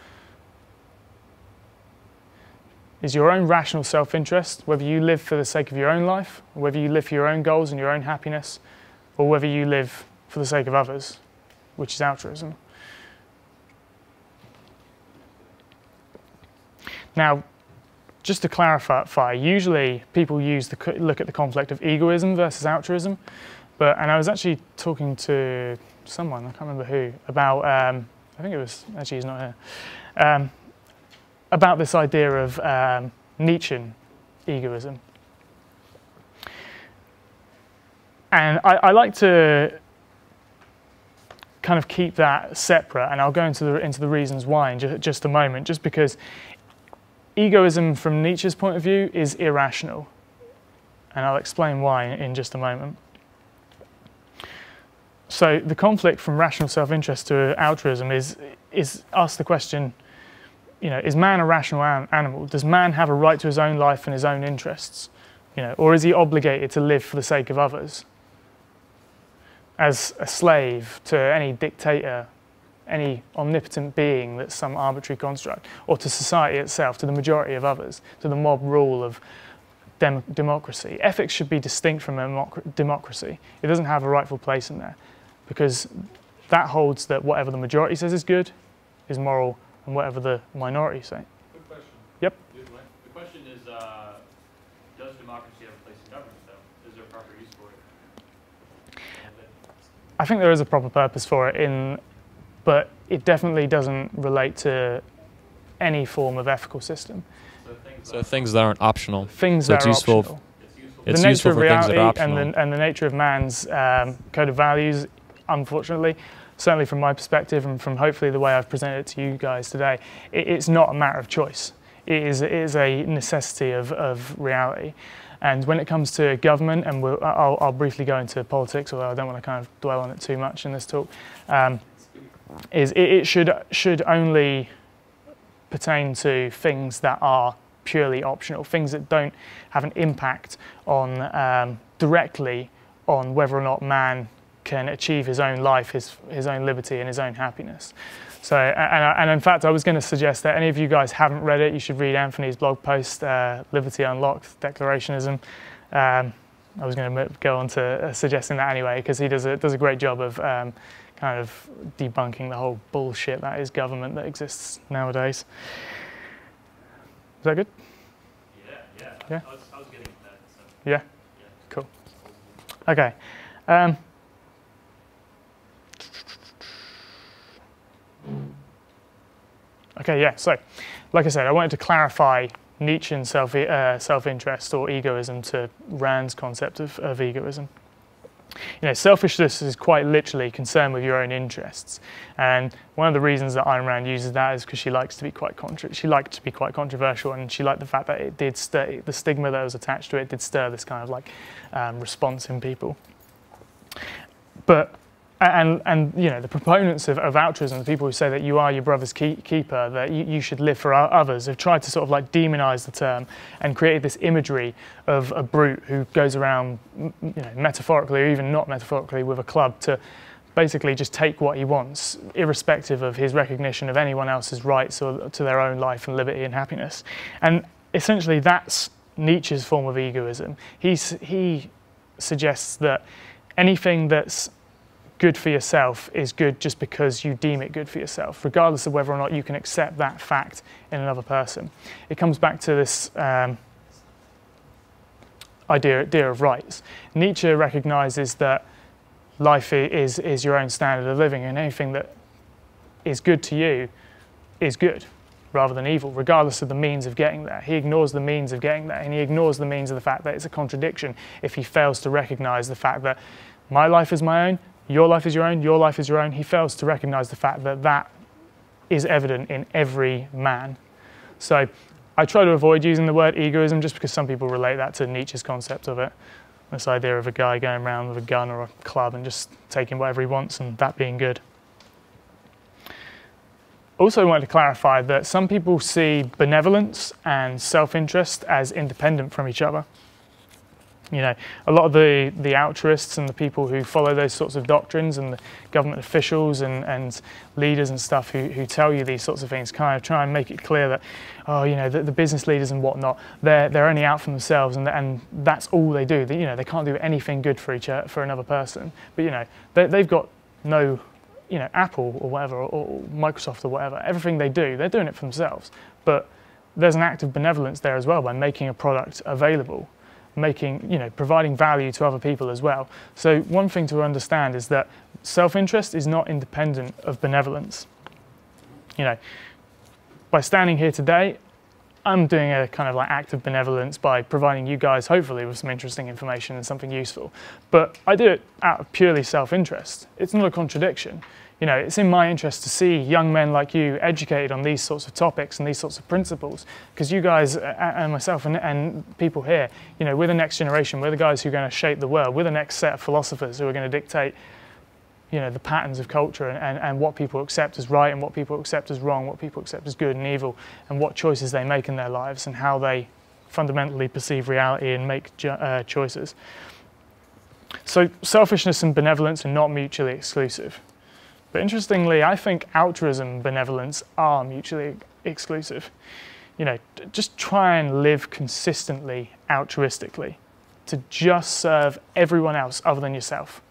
is your own rational self interest, whether you live for the sake of your own life, whether you live for your own goals and your own happiness, or whether you live for the sake of others, which is altruism. Now, just to clarify, usually people use the look at the conflict of egoism versus altruism, but and I was actually talking to someone I can't remember who about um, I think it was actually he's not here um, about this idea of um, Nietzschean egoism, and I, I like to kind of keep that separate, and I'll go into the into the reasons why in ju- just a moment, just because egoism from Nietzsche's point of view is irrational. And I'll explain why in, in just a moment. So, the conflict from rational self interest to altruism is, is ask the question you know, is man a rational an- animal? Does man have a right to his own life and his own interests? You know, or is he obligated to live for the sake of others? As a slave to any dictator any omnipotent being that's some arbitrary construct, or to society itself, to the majority of others, to the mob rule of dem- democracy. Ethics should be distinct from democ- democracy. It doesn't have a rightful place in there because that holds that whatever the majority says is good is moral and whatever the minority say. Quick question. Yep. The question is, uh, does democracy have a place in government, though? Is there a proper use for it? I think there is a proper purpose for it in but it definitely doesn't relate to any form of ethical system. So things So that things that aren't optional. Things So that are useful optional. it's useful. It's the nature useful of for things that reality are and optional. the, and the nature of man's um, code of values, unfortunately, certainly from my perspective and from hopefully the way I've presented it to you guys today, it, it's not a matter of choice. It is, it is a necessity of, of reality. And when it comes to government, and we'll, I'll, I'll briefly go into politics, although I don't want to kind of dwell on it too much in this talk, um, is it, it should, should only pertain to things that are purely optional, things that don't have an impact on um, directly on whether or not man can achieve his own life, his, his own liberty, and his own happiness. So, and, and in fact, I was going to suggest that any of you guys haven't read it, you should read Anthony's blog post, uh, Liberty Unlocked, Declarationism. Um, I was going to go on to uh, suggesting that anyway, because he does a, does a great job of um, kind of debunking the whole bullshit that is government that exists nowadays. Is that good? Yeah, yeah. Yeah. I was, I was getting that. So. Yeah? Cool. Okay. Um, okay, yeah, so like I said, I wanted to clarify Nietzschean self, uh, self-interest or egoism to Rand's concept of, of egoism. You know, selfishness is quite literally concerned with your own interests, and one of the reasons that Ayn Rand uses that is because she likes to be quite contra- she liked to be quite controversial, and she liked the fact that it did stir the stigma that was attached to it did stir this kind of like um, response in people. But and and you know the proponents of, of altruism, the people who say that you are your brother's keep, keeper, that you, you should live for others, have tried to sort of like demonize the term and created this imagery of a brute who goes around, you know, metaphorically or even not metaphorically, with a club to basically just take what he wants, irrespective of his recognition of anyone else's rights or to their own life and liberty and happiness. And essentially, that's Nietzsche's form of egoism. He's, he suggests that anything that's good for yourself is good just because you deem it good for yourself, regardless of whether or not you can accept that fact in another person. It comes back to this um, idea, idea of rights. Nietzsche recognizes that life is, is your own standard of living, and anything that is good to you is good rather than evil, regardless of the means of getting there. He ignores the means of getting there, and he ignores the means of the fact that it's a contradiction if he fails to recognize the fact that my life is my own, your life is your own, your life is your own. He fails to recognize the fact that that is evident in every man. So I try to avoid using the word egoism just because some people relate that to Nietzsche's concept of it. This idea of a guy going around with a gun or a club and just taking whatever he wants and that being good. Also, I wanted to clarify that some people see benevolence and self interest as independent from each other you know, a lot of the, the altruists and the people who follow those sorts of doctrines and the government officials and, and leaders and stuff who, who tell you these sorts of things kind of try and make it clear that, oh, you know, the, the business leaders and whatnot, they're, they're only out for themselves and, and that's all they do. They, you know, they can't do anything good for each for another person. But, you know, they, they've got no, you know, Apple or whatever or, or Microsoft or whatever, everything they do, they're doing it for themselves. But there's an act of benevolence there as well by making a product available making, you know, providing value to other people as well. So one thing to understand is that self-interest is not independent of benevolence. You know, by standing here today, I'm doing a kind of like act of benevolence by providing you guys, hopefully, with some interesting information and something useful. But I do it out of purely self-interest. It's not a contradiction you know, it's in my interest to see young men like you educated on these sorts of topics and these sorts of principles, because you guys and myself and, and, people here, you know, we're the next generation. We're the guys who are going to shape the world. We're the next set of philosophers who are going to dictate, you know, the patterns of culture and, and, and what people accept as right and what people accept as wrong, what people accept as good and evil, and what choices they make in their lives and how they fundamentally perceive reality and make uh, choices. So selfishness and benevolence are not mutually exclusive. But interestingly, I think altruism and benevolence are mutually exclusive. You know, just try and live consistently altruistically to just serve everyone else other than yourself.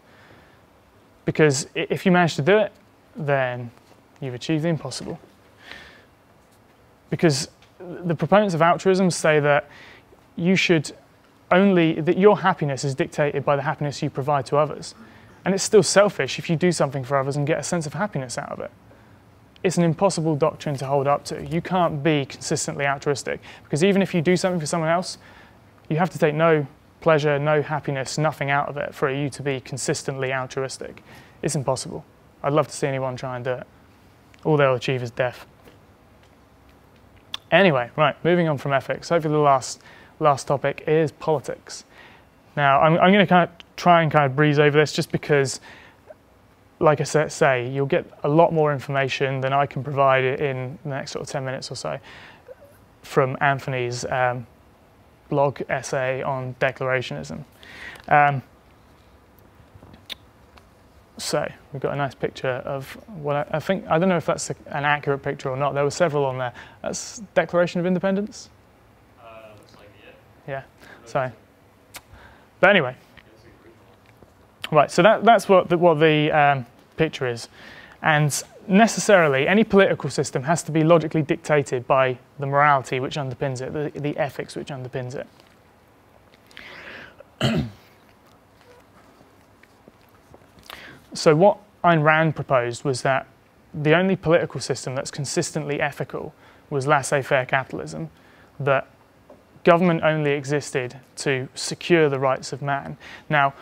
Because if you manage to do it, then you've achieved the impossible. Because the proponents of altruism say that you should only, that your happiness is dictated by the happiness you provide to others. And it's still selfish if you do something for others and get a sense of happiness out of it. It's an impossible doctrine to hold up to. You can't be consistently altruistic because even if you do something for someone else, you have to take no pleasure, no happiness, nothing out of it for you to be consistently altruistic. It's impossible. I'd love to see anyone try and do it. All they'll achieve is death. Anyway, right, moving on from ethics. Hopefully, the last, last topic is politics. Now, I'm, I'm going to kind of try and kind of breeze over this just because, like I said say, you'll get a lot more information than I can provide in the next sort of 10 minutes or so from Anthony's um, blog essay on declarationism. Um, So we've got a nice picture of what I, I think. I don't know if that's a, an accurate picture or not. There were several on there. That's Declaration of Independence. Uh, looks like it, yeah. Yeah. So, but anyway, It's like a quick one. Right. So that, that's what the, what the um, picture is, and necessarily any political system has to be logically dictated by the morality which underpins it, the, the ethics which underpins it. So what Ayn Rand proposed was that the only political system that's consistently ethical was laissez-faire capitalism, that government only existed to secure the rights of man. Now,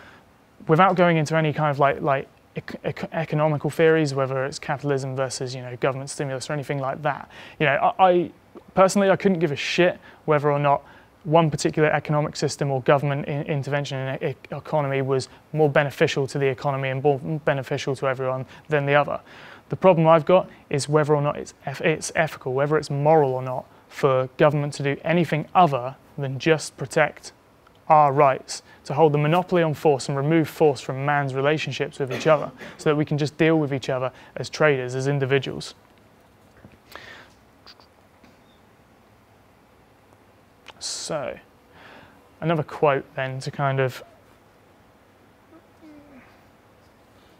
without going into any kind of like like ec- ec- economical theories, whether it's capitalism versus you know government stimulus or anything like that, you know, I, I personally I couldn't give a shit whether or not one particular economic system or government in, intervention in the e- economy was more beneficial to the economy and more beneficial to everyone than the other. The problem I've got is whether or not it's, it's ethical, whether it's moral or not for government to do anything other than just protect our rights, to hold the monopoly on force and remove force from man's relationships with each other so that we can just deal with each other as traders, as individuals. So, another quote then to kind of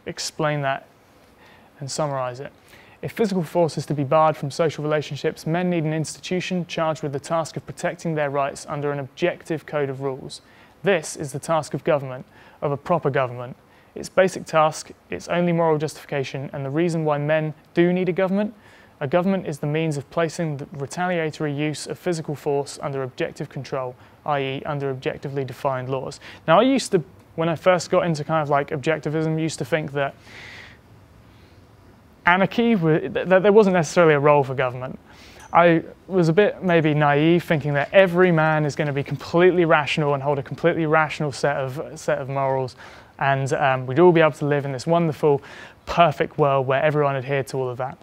explain that and summarize it. If physical force is to be barred from social relationships, men need an institution charged with the task of protecting their rights under an objective code of rules. This is the task of government, of a proper government. Its basic task, its only moral justification, and the reason why men do need a government. A government is the means of placing the retaliatory use of physical force under objective control, i.e., under objectively defined laws. Now, I used to, when I first got into kind of like objectivism, used to think that anarchy, there wasn't necessarily a role for government. I was a bit maybe naive, thinking that every man is going to be completely rational and hold a completely rational set of set of morals, and um, we'd all be able to live in this wonderful, perfect world where everyone adhered to all of that.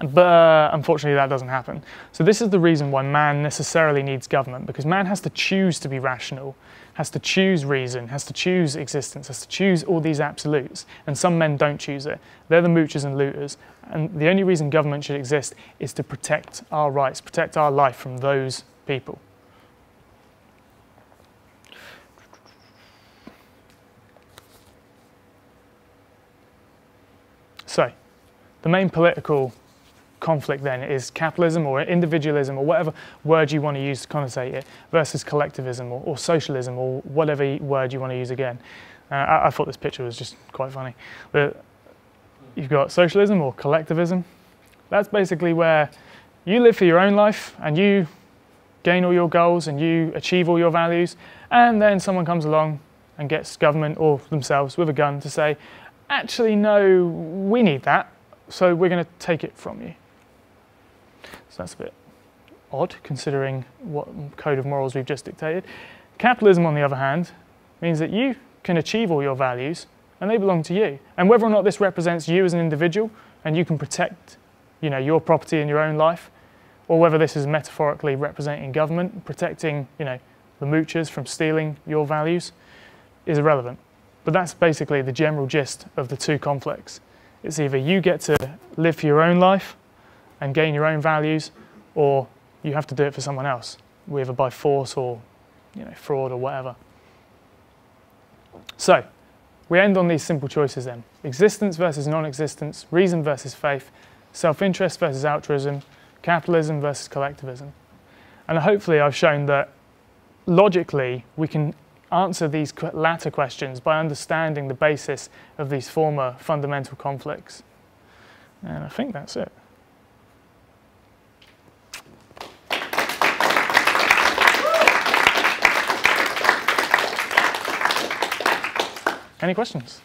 But uh, unfortunately, that doesn't happen. So this is the reason why man necessarily needs government, because man has to choose to be rational, has to choose reason, has to choose existence, has to choose all these absolutes, and some men don't choose it. They're the moochers and looters, and the only reason government should exist is to protect our rights, protect our life from those people. So, the main political conflict then is capitalism or individualism or whatever word you want to use to connotate it versus collectivism or, or socialism or whatever word you want to use again. Uh, I, I thought this picture was just quite funny. But you've got socialism or collectivism. That's basically where you live for your own life and you gain all your goals and you achieve all your values, and then someone comes along and gets government or themselves with a gun to say, actually, no, we need that, so we're going to take it from you. That's a bit odd considering what code of morals we've just dictated. Capitalism, on the other hand, means that you can achieve all your values and they belong to you. And whether or not this represents you as an individual and you can protect you know, your property in your own life, or whether this is metaphorically representing government, protecting you know, the moochers from stealing your values, is irrelevant. But that's basically the general gist of the two conflicts. It's either you get to live for your own life and gain your own values, or you have to do it for someone else, whether by force or you know, fraud or whatever. So, we end on these simple choices then existence versus non existence, reason versus faith, self interest versus altruism, capitalism versus collectivism. And hopefully, I've shown that logically we can answer these latter questions by understanding the basis of these former fundamental conflicts. And I think that's it. Any questions?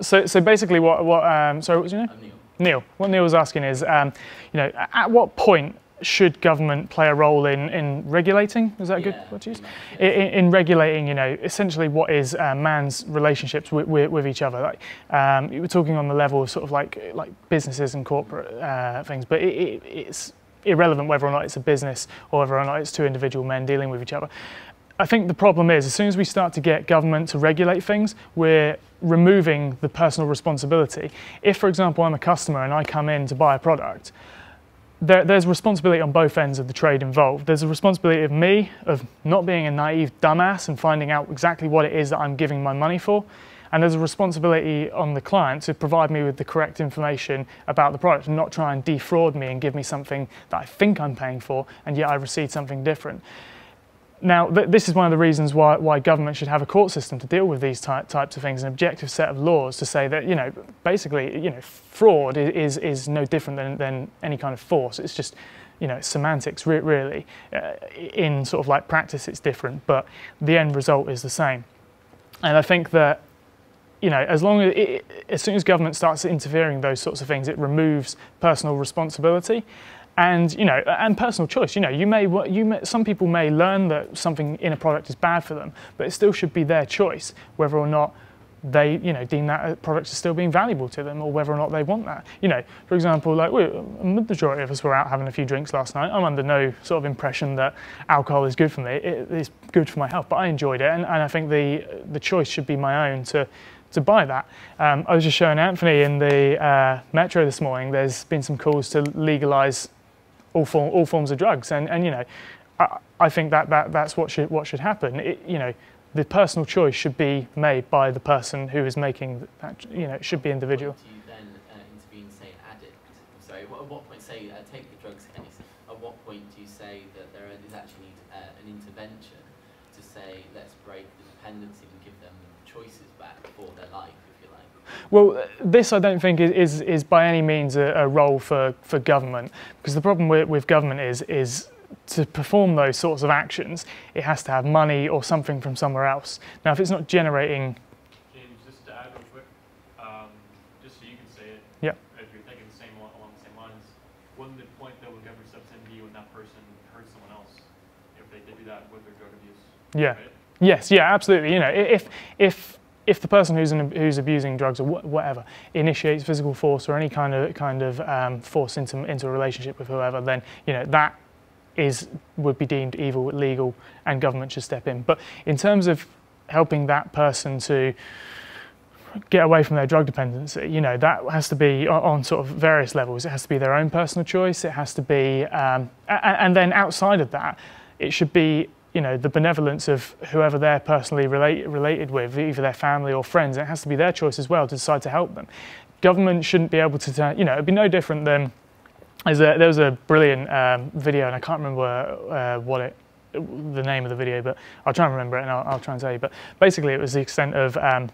So, so basically, what, what um, sorry, what was your name? Neil. Neil. What Neil was asking is, um, you know, at what point should government play a role in, in regulating? Is that a good word to use? In, yeah. in in regulating, you know, essentially what is uh, man's relationships with, with, with each other. Like, um, you were talking on the level of sort of like like businesses and corporate uh, things, but it, it, it's irrelevant whether or not it's a business or whether or not it's two individual men dealing with each other. I think the problem is, as soon as we start to get government to regulate things, we're removing the personal responsibility. If, for example, I'm a customer and I come in to buy a product, there, there's responsibility on both ends of the trade involved. There's a responsibility of me, of not being a naive dumbass and finding out exactly what it is that I'm giving my money for. And there's a responsibility on the client to provide me with the correct information about the product and not try and defraud me and give me something that I think I'm paying for and yet I received something different. Now, th this is one of the reasons why, why government should have a court system to deal with these ty types of things, an objective set of laws to say that, you know, basically, you know, fraud is, is no different than, than any kind of force. It's just, you know, semantics, re really. Uh, in sort of like practice, it's different, but the end result is the same. And I think that, you know, as long as, it, as soon as government starts interfering in those sorts of things, it removes personal responsibility and you know and personal choice you know you may you may, some people may learn that something in a product is bad for them but it still should be their choice whether or not they you know deem that product is still being valuable to them or whether or not they want that you know for example like we, the majority of us were out having a few drinks last night i'm under no sort of impression that alcohol is good for me it is good for my health but i enjoyed it and, and i think the the choice should be my own to to buy that. Um, I was just showing Anthony in the uh, metro this morning. There's been some calls to legalise all, form, all forms of drugs. And, and you know, I, I think that, that that's what should, what should happen. It, you know, the personal choice should be made by the person who is making that, you know, it should be individual. Do you then uh, intervene, say, an addict? At what point, say, uh, take the drugs case, at what point do you say that there is actually need, uh, an intervention to say, let's break the dependency and give them choices back for their life? Well, this I don't think is, is, is by any means a, a, role for, for government, because the problem with, with government is, is to perform those sorts of actions, it has to have money or something from somewhere else. Now, if it's not generating... James, just to add real quick, um, just so you can say it, yeah. if you're thinking the same along the same lines, wouldn't the point that would government in be when that person hurts someone else, if they, they do that with their drug abuse? Yeah. Right? Yes, yeah, absolutely. You know, if, if if the person who's, who's abusing drugs or wh whatever initiates physical force or any kind of kind of um, force into into a relationship with whoever, then you know that is would be deemed evil, legal, and government should step in. But in terms of helping that person to get away from their drug dependency, you know, that has to be on, sort of various levels. It has to be their own personal choice. It has to be, um, and then outside of that, it should be you know, the benevolence of whoever they're personally relate, related with, either their family or friends. It has to be their choice as well to decide to help them. Government shouldn't be able to, you know, it'd be no different than, a, there was a brilliant um, video, and I can't remember uh, what it, the name of the video, but I'll try and remember it and I'll, I'll try and tell you. But basically, it was the extent of um,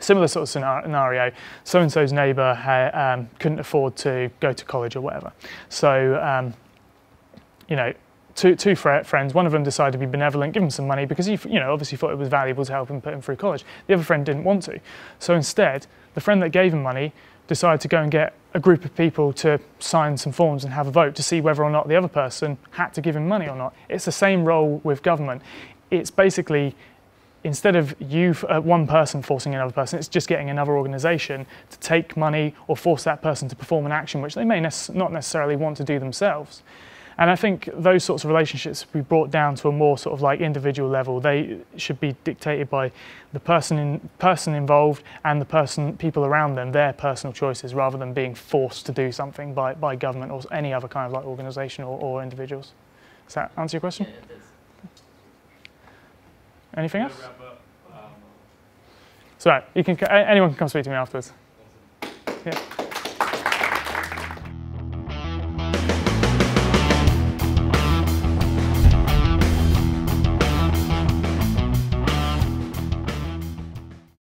similar sort of scenario. So and so's neighbour um, couldn't afford to go to college or whatever. So, um, you know, two, two friends. One of them decided to be benevolent, give him some money because he, you know, obviously thought it was valuable to help him put him through college. The other friend didn't want to. So instead, the friend that gave him money decided to go and get a group of people to sign some forms and have a vote to see whether or not the other person had to give him money or not. It's the same role with government. It's basically instead of you, uh, one person forcing another person, it's just getting another organisation to take money or force that person to perform an action which they may ne not necessarily want to do themselves. And I think those sorts of relationships should be brought down to a more sort of like individual level. They should be dictated by the person in, person involved and the person people around them, their personal choices, rather than being forced to do something by, by government or any other kind of like organisation or, or individuals. Does that answer your question? Yeah, it. Anything else? Um, so you can anyone can come speak to me afterwards. Yeah.